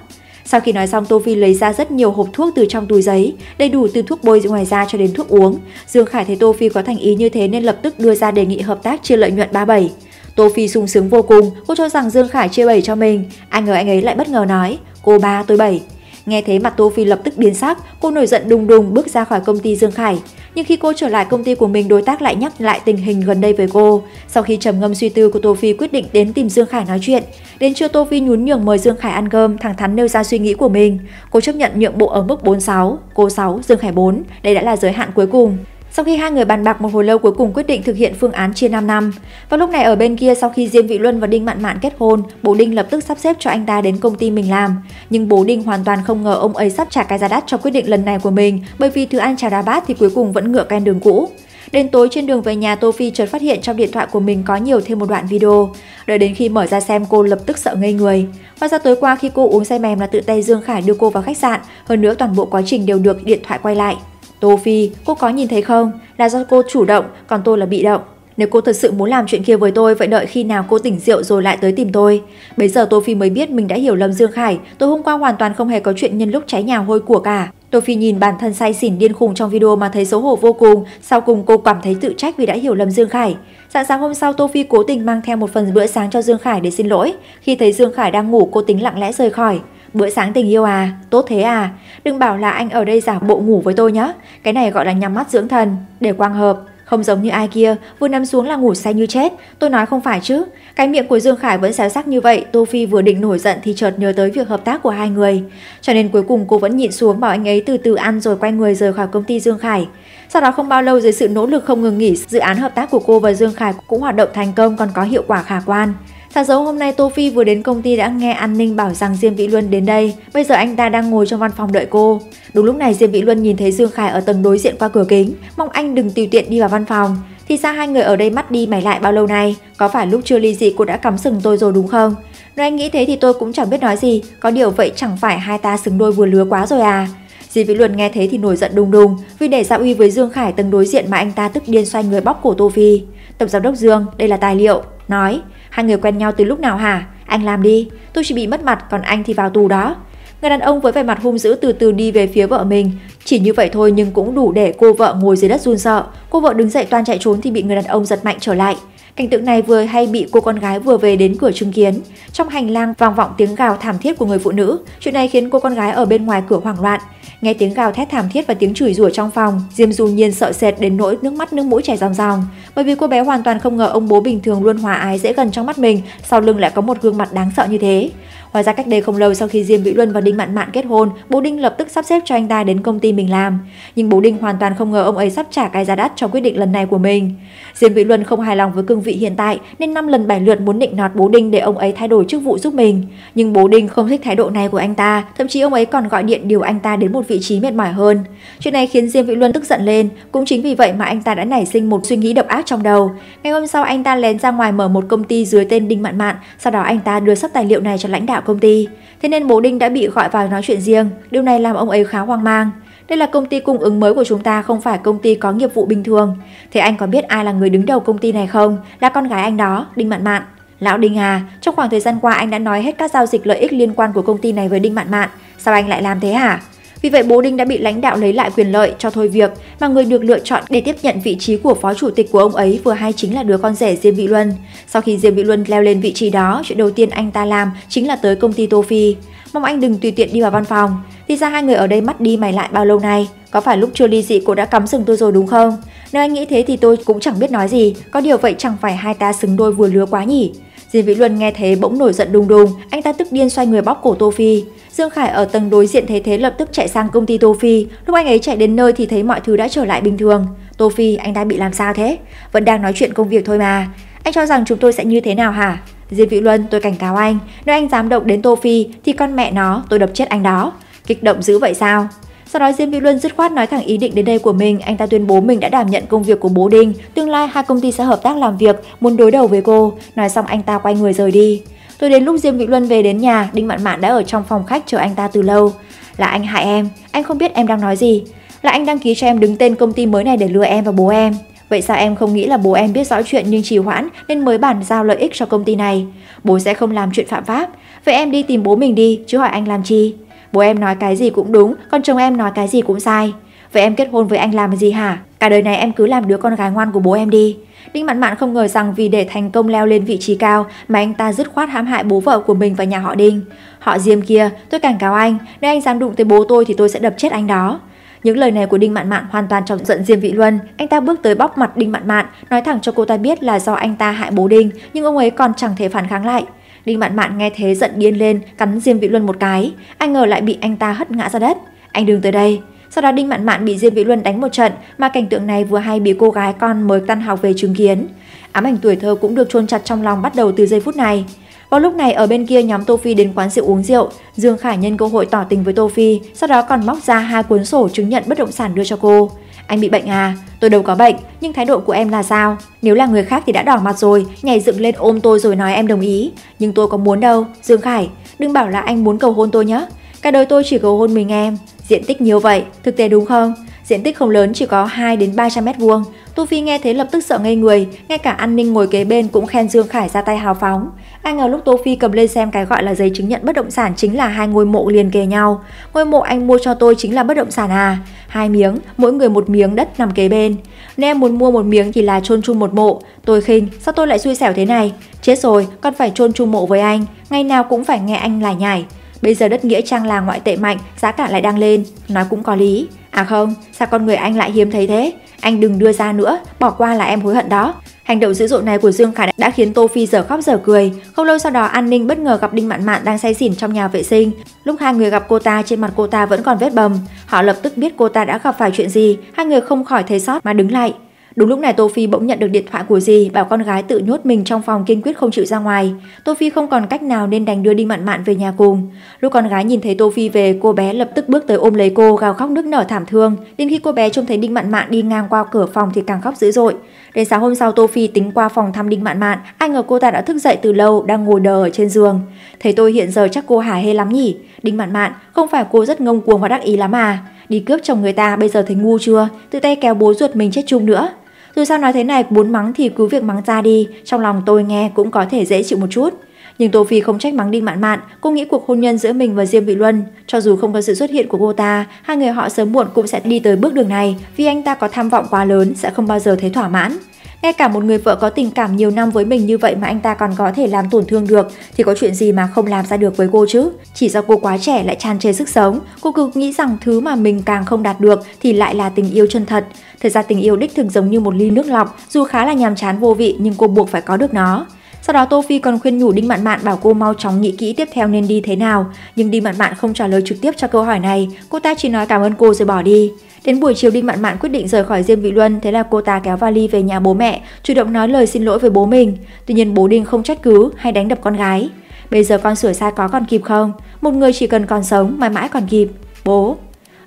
Sau khi nói xong Tô Phi lấy ra rất nhiều hộp thuốc từ trong túi giấy, đầy đủ từ thuốc bôi ngoài da cho đến thuốc uống. Dương Khải thấy Tô Phi có thành ý như thế nên lập tức đưa ra đề nghị hợp tác chia lợi nhuận 37. Tô Phi sung sướng vô cùng, cô cho rằng Dương Khải chia 7 cho mình, anh ngờ anh ấy lại bất ngờ nói, cô ba tôi 7. Nghe thế mặt Tô Phi lập tức biến sắc, cô nổi giận đùng đùng bước ra khỏi công ty Dương Khải. Nhưng khi cô trở lại công ty của mình, đối tác lại nhắc lại tình hình gần đây với cô. Sau khi trầm ngâm suy tư, của Tô Phi quyết định đến tìm Dương Khải nói chuyện. Đến trưa Tô Phi nhún nhường mời Dương Khải ăn cơm, thẳng thắn nêu ra suy nghĩ của mình. Cô chấp nhận nhượng bộ ở mức 46, cô 6, Dương Khải 4. Đây đã là giới hạn cuối cùng. Sau khi hai người bàn bạc một hồi lâu cuối cùng quyết định thực hiện phương án chia 5 năm. Và lúc này ở bên kia sau khi Diêm Vị Luân và Đinh Mạn Mạn kết hôn, bố Đinh lập tức sắp xếp cho anh ta đến công ty mình làm. Nhưng bố Đinh hoàn toàn không ngờ ông ấy sắp trả cái giá đắt cho quyết định lần này của mình, bởi vì thứ ăn chả đá bát thì cuối cùng vẫn ngựa quen đường cũ. Đến tối trên đường về nhà Tô Phi chợt phát hiện trong điện thoại của mình có nhiều thêm một đoạn video. Đợi đến khi mở ra xem cô lập tức sợ ngây người. Và ra tối qua khi cô uống say mềm là tự tay Dương Khải đưa cô vào khách sạn, hơn nữa toàn bộ quá trình đều được điện thoại quay lại. Tô Phi, cô có nhìn thấy không? Là do cô chủ động, còn tôi là bị động. Nếu cô thật sự muốn làm chuyện kia với tôi, vậy đợi khi nào cô tỉnh rượu rồi lại tới tìm tôi. Bây giờ Tô Phi mới biết mình đã hiểu lầm Dương Khải, tôi hôm qua hoàn toàn không hề có chuyện nhân lúc cháy nhà hôi của cả. Tô Phi nhìn bản thân say xỉn điên khùng trong video mà thấy xấu hổ vô cùng, sau cùng cô cảm thấy tự trách vì đã hiểu lầm Dương Khải. Sáng sáng hôm sau Tô Phi cố tình mang theo một phần bữa sáng cho Dương Khải để xin lỗi. Khi thấy Dương Khải đang ngủ, cô tính lặng lẽ rời khỏi. Bữa sáng tình yêu à, tốt thế à, đừng bảo là anh ở đây giả bộ ngủ với tôi nhé. Cái này gọi là nhắm mắt dưỡng thần, để quang hợp. Không giống như ai kia, vừa nằm xuống là ngủ say như chết, tôi nói không phải chứ. Cái miệng của Dương Khải vẫn xéo sắc như vậy, Tô Phi vừa định nổi giận thì chợt nhớ tới việc hợp tác của hai người. Cho nên cuối cùng cô vẫn nhịn xuống bảo anh ấy từ từ ăn rồi quay người rời khỏi công ty Dương Khải. Sau đó không bao lâu dưới sự nỗ lực không ngừng nghỉ, dự án hợp tác của cô và Dương Khải cũng hoạt động thành công còn có hiệu quả khả quan. Sáng sớm hôm nay Tô Phi vừa đến công ty đã nghe an ninh bảo rằng Diêm Vĩ Luân đến đây. Bây giờ anh ta đang ngồi trong văn phòng đợi cô. Đúng lúc này Diêm Vĩ Luân nhìn thấy Dương Khải ở tầng đối diện qua cửa kính, mong anh đừng tùy tiện đi vào văn phòng. Thì sao hai người ở đây mắt đi mày lại bao lâu nay? Có phải lúc chưa ly dị cô đã cắm sừng tôi rồi đúng không? Nếu anh nghĩ thế thì tôi cũng chẳng biết nói gì. Có điều vậy chẳng phải hai ta xứng đôi vừa lứa quá rồi à? Diêm Vĩ Luân nghe thế thì nổi giận đùng đùng, vì để giao uy với Dương Khải tầng đối diện mà anh ta tức điên xoay người bóc cổ Tô Phi. Tổng giám đốc Dương, đây là tài liệu, nói, hai người quen nhau từ lúc nào hả? Anh làm đi, tôi chỉ bị mất mặt còn anh thì vào tù đó. Người đàn ông với vẻ mặt hung dữ từ từ đi về phía vợ mình. Chỉ như vậy thôi nhưng cũng đủ để cô vợ ngồi dưới đất run sợ. Cô vợ đứng dậy toan chạy trốn thì bị người đàn ông giật mạnh trở lại. Cảnh tượng này vừa hay bị cô con gái vừa về đến cửa chứng kiến. Trong hành lang vang vọng tiếng gào thảm thiết của người phụ nữ. Chuyện này khiến cô con gái ở bên ngoài cửa hoảng loạn. Nghe tiếng gào thét thảm thiết và tiếng chửi rủa trong phòng, Diêm Du Nhiên sợ sệt đến nỗi nước mắt nước mũi chảy ròng ròng. Bởi vì cô bé hoàn toàn không ngờ ông bố bình thường luôn hòa ái dễ gần trong mắt mình, sau lưng lại có một gương mặt đáng sợ như thế ngoài ra cách đây không lâu sau khi Diêm Vĩ Luân và Đinh Mạn Mạn kết hôn, bố Đinh lập tức sắp xếp cho anh ta đến công ty mình làm. Nhưng bố Đinh hoàn toàn không ngờ ông ấy sắp trả cái giá đắt cho quyết định lần này của mình. Diêm Vĩ Luân không hài lòng với cương vị hiện tại nên năm lần bảy lượt muốn định nọt bố Đinh để ông ấy thay đổi chức vụ giúp mình. Nhưng bố Đinh không thích thái độ này của anh ta, thậm chí ông ấy còn gọi điện điều anh ta đến một vị trí mệt mỏi hơn. Chuyện này khiến Diêm Vĩ Luân tức giận lên, cũng chính vì vậy mà anh ta đã nảy sinh một suy nghĩ độc ác trong đầu. Ngày hôm sau anh ta lén ra ngoài mở một công ty dưới tên Đinh Mạn Mạn, sau đó anh ta đưa sắp tài liệu này cho lãnh đạo công ty. Thế nên bố Đinh đã bị gọi vào nói chuyện riêng, điều này làm ông ấy khá hoang mang. Đây là công ty cung ứng mới của chúng ta không phải công ty có nghiệp vụ bình thường. Thế anh có biết ai là người đứng đầu công ty này không? Là con gái anh đó, Đinh Mạn Mạn. Lão Đinh à, trong khoảng thời gian qua anh đã nói hết các giao dịch lợi ích liên quan của công ty này với Đinh Mạn Mạn. Sao anh lại làm thế hả? Vì vậy bố Đinh đã bị lãnh đạo lấy lại quyền lợi cho thôi việc mà người được lựa chọn để tiếp nhận vị trí của phó chủ tịch của ông ấy vừa hay chính là đứa con rể Diêm Vĩ Luân. Sau khi Diêm Vĩ Luân leo lên vị trí đó, chuyện đầu tiên anh ta làm chính là tới công ty Tô Phi. Mong anh đừng tùy tiện đi vào văn phòng. Thì ra hai người ở đây mắt đi mày lại bao lâu nay? Có phải lúc chưa ly dị cô đã cắm sừng tôi rồi đúng không? Nếu anh nghĩ thế thì tôi cũng chẳng biết nói gì. Có điều vậy chẳng phải hai ta xứng đôi vừa lứa quá nhỉ? Diêm Vĩ Luân nghe thấy bỗng nổi giận đùng đùng, anh ta tức điên xoay người bóp cổ Tô Phi. Dương Khải ở tầng đối diện thấy thế lập tức chạy sang công ty Tô Phi. Lúc anh ấy chạy đến nơi thì thấy mọi thứ đã trở lại bình thường. Tô Phi, anh ta bị làm sao thế? Vẫn đang nói chuyện công việc thôi mà. Anh cho rằng chúng tôi sẽ như thế nào hả? Diệp Vĩ Luân, tôi cảnh cáo anh, nếu anh dám động đến Tô Phi thì con mẹ nó tôi đập chết anh đó. Kích động dữ vậy sao? Sau đó Diêm Vĩ Luân dứt khoát nói thẳng ý định đến đây của mình, anh ta tuyên bố mình đã đảm nhận công việc của bố Đinh, tương lai hai công ty sẽ hợp tác làm việc, muốn đối đầu với cô. Nói xong anh ta quay người rời đi. Tôi đến lúc Diêm Vĩ Luân về đến nhà, Đinh Mạn Mạn đã ở trong phòng khách chờ anh ta từ lâu. Là anh hại em, anh không biết em đang nói gì. Là anh đăng ký cho em đứng tên công ty mới này để lừa em và bố em. Vậy sao em không nghĩ là bố em biết rõ chuyện nhưng trì hoãn nên mới bản giao lợi ích cho công ty này? Bố sẽ không làm chuyện phạm pháp. Vậy em đi tìm bố mình đi, chứ hỏi anh làm chi? Bố em nói cái gì cũng đúng, con chồng em nói cái gì cũng sai. Vậy em kết hôn với anh làm gì hả? Cả đời này em cứ làm đứa con gái ngoan của bố em đi. Đinh Mạn Mạn không ngờ rằng vì để thành công leo lên vị trí cao mà anh ta dứt khoát hãm hại bố vợ của mình và nhà họ Đinh. Họ Diêm kia, tôi cảnh cáo anh, nếu anh dám đụng tới bố tôi thì tôi sẽ đập chết anh đó. Những lời này của Đinh Mạn Mạn hoàn toàn chọc giận Diêm Vị Luân. Anh ta bước tới bóc mặt Đinh Mạn Mạn, nói thẳng cho cô ta biết là do anh ta hại bố Đinh, nhưng ông ấy còn chẳng thể phản kháng lại. Đinh Mạn Mạn nghe thế giận điên lên, cắn Diêm Vị Luân một cái. Anh ngờ lại bị anh ta hất ngã ra đất. Anh đừng tới đây. Sau đó Đinh Mạn Mạn bị Diêm Vĩ Luân đánh một trận, mà cảnh tượng này vừa hay bị cô gái con mới tan học về chứng kiến. Ám ảnh tuổi thơ cũng được chôn chặt trong lòng bắt đầu từ giây phút này. Vào lúc này ở bên kia nhóm Tô Phi đến quán rượu uống rượu, Dương Khải nhân cơ hội tỏ tình với Tô Phi, sau đó còn móc ra hai cuốn sổ chứng nhận bất động sản đưa cho cô. Anh bị bệnh à? Tôi đâu có bệnh, nhưng thái độ của em là sao? Nếu là người khác thì đã đỏ mặt rồi, nhảy dựng lên ôm tôi rồi nói em đồng ý. Nhưng tôi có muốn đâu, Dương Khải, đừng bảo là anh muốn cầu hôn tôi nhé. Cả đời tôi chỉ cầu hôn mình em. Diện tích nhiều vậy, thực tế đúng không? Diện tích không lớn chỉ có 2 đến 300 mét vuông. Tu Phi nghe thế lập tức sợ ngây người, ngay cả an ninh ngồi kế bên cũng khen Dương Khải ra tay hào phóng. Ai ngờ lúc Tô Phi cầm lên xem cái gọi là giấy chứng nhận bất động sản chính là hai ngôi mộ liền kề nhau. Ngôi mộ anh mua cho tôi chính là bất động sản à? Hai miếng, mỗi người một miếng đất nằm kế bên. Nên em muốn mua một miếng thì là chôn chung một mộ. Tôi khinh, sao tôi lại xui xẻo thế này? Chết rồi, con phải chôn chung mộ với anh, ngày nào cũng phải nghe anh lải nhải. Bây giờ đất nghĩa trang là ngoại tệ mạnh, giá cả lại đang lên, nói cũng có lý. À không, sao con người anh lại hiếm thấy thế? Anh đừng đưa ra nữa, bỏ qua là em hối hận đó. Hành động dữ dội này của Dương Khải đã khiến Tô Phi giờ khóc giờ cười. Không lâu sau đó An Ninh bất ngờ gặp Đinh Mạn Mạn đang say xỉn trong nhà vệ sinh. Lúc hai người gặp cô ta trên mặt cô ta vẫn còn vết bầm. Họ lập tức biết cô ta đã gặp phải chuyện gì, hai người không khỏi thấy sót mà đứng lại. Đúng lúc này Tô Phi bỗng nhận được điện thoại của dì bảo con gái tự nhốt mình trong phòng kiên quyết không chịu ra ngoài. Tô Phi không còn cách nào nên đành đưa Đinh Mạn Mạn về nhà cùng. Lúc con gái nhìn thấy Tô Phi về, cô bé lập tức bước tới ôm lấy cô, gào khóc nức nở thảm thương. Đến khi cô bé trông thấy Đinh Mạn Mạn đi ngang qua cửa phòng thì càng khóc dữ dội. Đến sáng hôm sau Tô Phi tính qua phòng thăm Đinh Mạn Mạn, ai ngờ cô ta đã thức dậy từ lâu, đang ngồi đờ ở trên giường. Thấy tôi hiện giờ chắc cô hả hê lắm nhỉ? Đinh Mạn Mạn, không phải cô rất ngông cuồng và đắc ý lắm à? Đi cướp chồng người ta bây giờ thấy ngu chưa? Tự tay kéo bố ruột mình chết chung nữa. Dù sao nói thế này muốn mắng thì cứ việc mắng ra đi, trong lòng tôi nghe cũng có thể dễ chịu một chút. Nhưng Tô Phi không trách mắng Đinh Mạn Mạn, cô nghĩ cuộc hôn nhân giữa mình và Diêm Vị Luân, cho dù không có sự xuất hiện của cô ta, hai người họ sớm muộn cũng sẽ đi tới bước đường này, vì anh ta có tham vọng quá lớn sẽ không bao giờ thấy thỏa mãn. Ngay cả một người vợ có tình cảm nhiều năm với mình như vậy mà anh ta còn có thể làm tổn thương được thì có chuyện gì mà không làm ra được với cô chứ? Chỉ do cô quá trẻ lại tràn trề sức sống, cô cứ nghĩ rằng thứ mà mình càng không đạt được thì lại là tình yêu chân thật. Thật ra tình yêu đích thực giống như một ly nước lọc, dù khá là nhàm chán vô vị nhưng cô buộc phải có được nó. Sau đó Tô Phi còn khuyên nhủ Đinh Mạn Mạn bảo cô mau chóng nghĩ kỹ tiếp theo nên đi thế nào, nhưng Đinh Mạn Mạn không trả lời trực tiếp cho câu hỏi này, cô ta chỉ nói cảm ơn cô rồi bỏ đi. Đến buổi chiều Đinh Mạn Mạn quyết định rời khỏi Diêm Vị Luân, thế là cô ta kéo vali về nhà bố mẹ, chủ động nói lời xin lỗi với bố mình. Tuy nhiên bố Đinh không trách cứ hay đánh đập con gái. Bây giờ con sửa sai có còn kịp không? Một người chỉ cần còn sống mãi mãi còn kịp. Bố,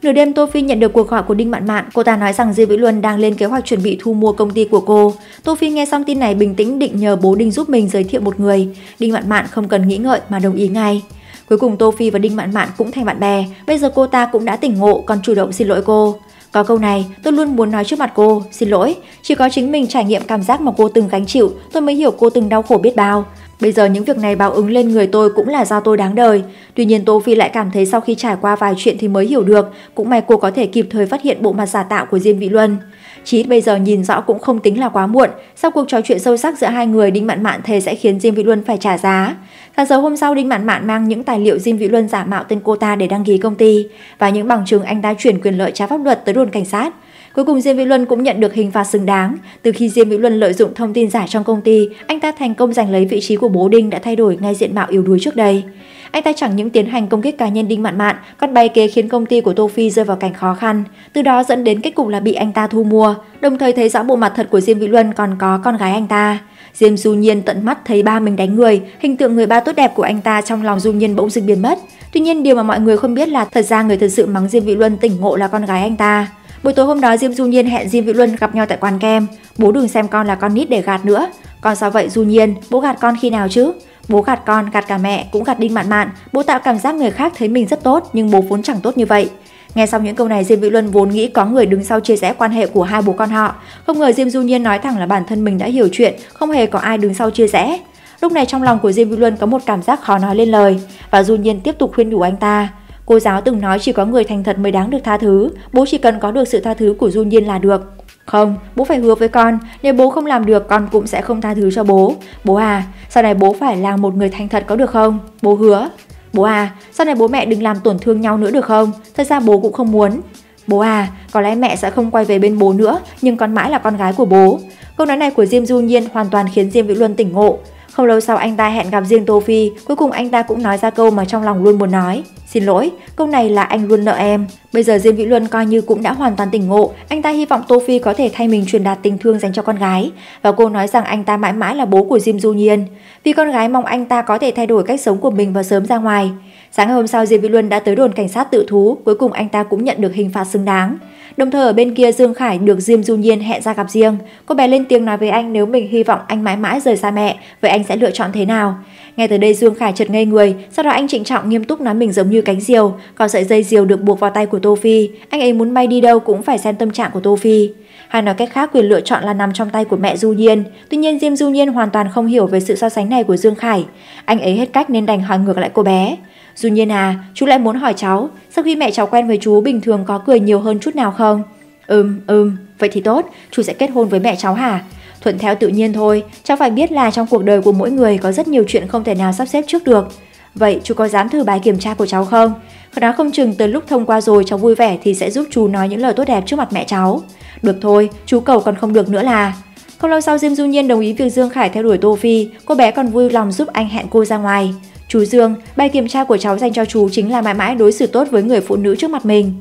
Nửa đêm Tô Phi nhận được cuộc gọi của Đinh Mạn Mạn, cô ta nói rằng di Vĩ Luân đang lên kế hoạch chuẩn bị thu mua công ty của cô. Tô Phi nghe xong tin này bình tĩnh định nhờ bố Đinh giúp mình giới thiệu một người. Đinh Mạn Mạn không cần nghĩ ngợi mà đồng ý ngay. Cuối cùng Tô Phi và Đinh Mạn Mạn cũng thành bạn bè, bây giờ cô ta cũng đã tỉnh ngộ còn chủ động xin lỗi cô. Có câu này, tôi luôn muốn nói trước mặt cô, xin lỗi, chỉ có chính mình trải nghiệm cảm giác mà cô từng gánh chịu, tôi mới hiểu cô từng đau khổ biết bao. Bây giờ những việc này báo ứng lên người tôi cũng là do tôi đáng đời. Tuy nhiên Tô Phi lại cảm thấy sau khi trải qua vài chuyện thì mới hiểu được, cũng may cô có thể kịp thời phát hiện bộ mặt giả tạo của Diêm Vĩ Luân. Chí bây giờ nhìn rõ cũng không tính là quá muộn, sau cuộc trò chuyện sâu sắc giữa hai người Đinh Mạn Mạn thề sẽ khiến Diêm Vĩ Luân phải trả giá. Sáng sớm hôm sau Đinh Mạn Mạn mang những tài liệu Diêm Vĩ Luân giả mạo tên cô ta để đăng ký công ty và những bằng chứng anh ta chuyển quyền lợi trái pháp luật tới đồn cảnh sát. Cuối cùng Diêm Vĩ Luân cũng nhận được hình phạt xứng đáng. Từ khi Diêm Vĩ Luân lợi dụng thông tin giả trong công ty, anh ta thành công giành lấy vị trí của bố Đinh đã thay đổi ngay diện mạo yếu đuối trước đây. Anh ta chẳng những tiến hành công kích cá nhân Đinh Mạn Mạn, còn bày kế khiến công ty của Tô Phi rơi vào cảnh khó khăn, từ đó dẫn đến kết cục là bị anh ta thu mua, đồng thời thấy rõ bộ mặt thật của Diêm Vĩ Luân còn có con gái anh ta. Diêm Du Nhiên tận mắt thấy ba mình đánh người, hình tượng người ba tốt đẹp của anh ta trong lòng Du Nhiên bỗng dưng biến mất. Tuy nhiên điều mà mọi người không biết là thật ra người thật sự mắng Diêm Vĩ Luân tỉnh ngộ là con gái anh ta. Buổi tối hôm đó Diêm Du Nhiên hẹn Diêm Vĩ Luân gặp nhau tại quán kem. Bố đừng xem con là con nít để gạt nữa. Con sao vậy Du Nhiên, bố gạt con khi nào chứ? Bố gạt con, gạt cả mẹ, cũng gạt Đinh Mạn Mạn. Bố tạo cảm giác người khác thấy mình rất tốt, nhưng bố vốn chẳng tốt như vậy. Nghe xong những câu này Diêm Vĩ Luân vốn nghĩ có người đứng sau chia rẽ quan hệ của hai bố con họ. Không ngờ Diêm Du Nhiên nói thẳng là bản thân mình đã hiểu chuyện, không hề có ai đứng sau chia rẽ. Lúc này trong lòng của Diêm Vĩ Luân có một cảm giác khó nói lên lời và Du Nhiên tiếp tục khuyên nhủ anh ta. Cô giáo từng nói chỉ có người thành thật mới đáng được tha thứ, bố chỉ cần có được sự tha thứ của Du Nhiên là được. Không, bố phải hứa với con, nếu bố không làm được con cũng sẽ không tha thứ cho bố. Bố à, sau này bố phải là một người thành thật có được không? Bố hứa. Bố à, sau này bố mẹ đừng làm tổn thương nhau nữa được không? Thật ra bố cũng không muốn. Bố à, có lẽ mẹ sẽ không quay về bên bố nữa, nhưng con mãi là con gái của bố. Câu nói này của Diêm Du Nhiên hoàn toàn khiến Diêm Vĩ Luân tỉnh ngộ. Không lâu sau anh ta hẹn gặp riêng Tô Phi, cuối cùng anh ta cũng nói ra câu mà trong lòng luôn muốn nói. Xin lỗi, câu này là anh luôn nợ em. Bây giờ Diên Vĩ Luân coi như cũng đã hoàn toàn tỉnh ngộ, anh ta hy vọng Tô Phi có thể thay mình truyền đạt tình thương dành cho con gái. Và cô nói rằng anh ta mãi mãi là bố của Diêm Du Nhiên. Vì con gái mong anh ta có thể thay đổi cách sống của mình và sớm ra ngoài. Sáng ngày hôm sau Diêm Vĩ Luân đã tới đồn cảnh sát tự thú, cuối cùng anh ta cũng nhận được hình phạt xứng đáng. Đồng thời ở bên kia Dương Khải được Diêm Du Nhiên hẹn ra gặp riêng. Cô bé lên tiếng nói với anh nếu mình hy vọng anh mãi mãi rời xa mẹ, vậy anh sẽ lựa chọn thế nào? ngay từ đây Dương Khải chợt ngây người, sau đó anh trịnh trọng nghiêm túc nói mình giống như cánh diều, còn sợi dây diều được buộc vào tay của Tô Phi, anh ấy muốn bay đi đâu cũng phải xem tâm trạng của Tô Phi. Hay nói cách khác quyền lựa chọn là nằm trong tay của mẹ Du Nhiên. Tuy nhiên Diêm Du Nhiên hoàn toàn không hiểu về sự so sánh này của Dương Khải. Anh ấy hết cách nên đành hỏi ngược lại cô bé. Dù Nhiên à, chú lại muốn hỏi cháu, sau khi mẹ cháu quen với chú bình thường có cười nhiều hơn chút nào không? Ừm, ừm, vậy thì tốt, chú sẽ kết hôn với mẹ cháu hả? Thuận theo tự nhiên thôi, cháu phải biết là trong cuộc đời của mỗi người có rất nhiều chuyện không thể nào sắp xếp trước được. Vậy chú có dám thử bài kiểm tra của cháu không? Đó không chừng tới lúc thông qua rồi cháu vui vẻ thì sẽ giúp chú nói những lời tốt đẹp trước mặt mẹ cháu. Được thôi, chú cầu còn không được nữa là. Không lâu sau Diêm Du Nhiên đồng ý việc Dương Khải theo đuổi Tô Phi, cô bé còn vui lòng giúp anh hẹn cô ra ngoài. Chú Dương, bài kiểm tra của cháu dành cho chú chính là mãi mãi đối xử tốt với người phụ nữ trước mặt mình.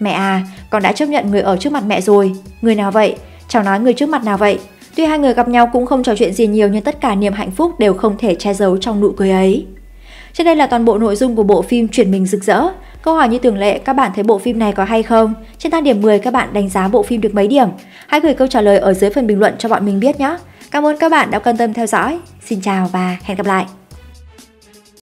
Mẹ à, con đã chấp nhận người ở trước mặt mẹ rồi. Người nào vậy? Cháu nói người trước mặt nào vậy? Tuy hai người gặp nhau cũng không trò chuyện gì nhiều nhưng tất cả niềm hạnh phúc đều không thể che giấu trong nụ cười ấy. Trên đây là toàn bộ nội dung của bộ phim Chuyển mình rực rỡ. Câu hỏi như thường lệ, các bạn thấy bộ phim này có hay không? Trên thang điểm 10 các bạn đánh giá bộ phim được mấy điểm? Hãy gửi câu trả lời ở dưới phần bình luận cho bọn mình biết nhé. Cảm ơn các bạn đã quan tâm theo dõi. Xin chào và hẹn gặp lại.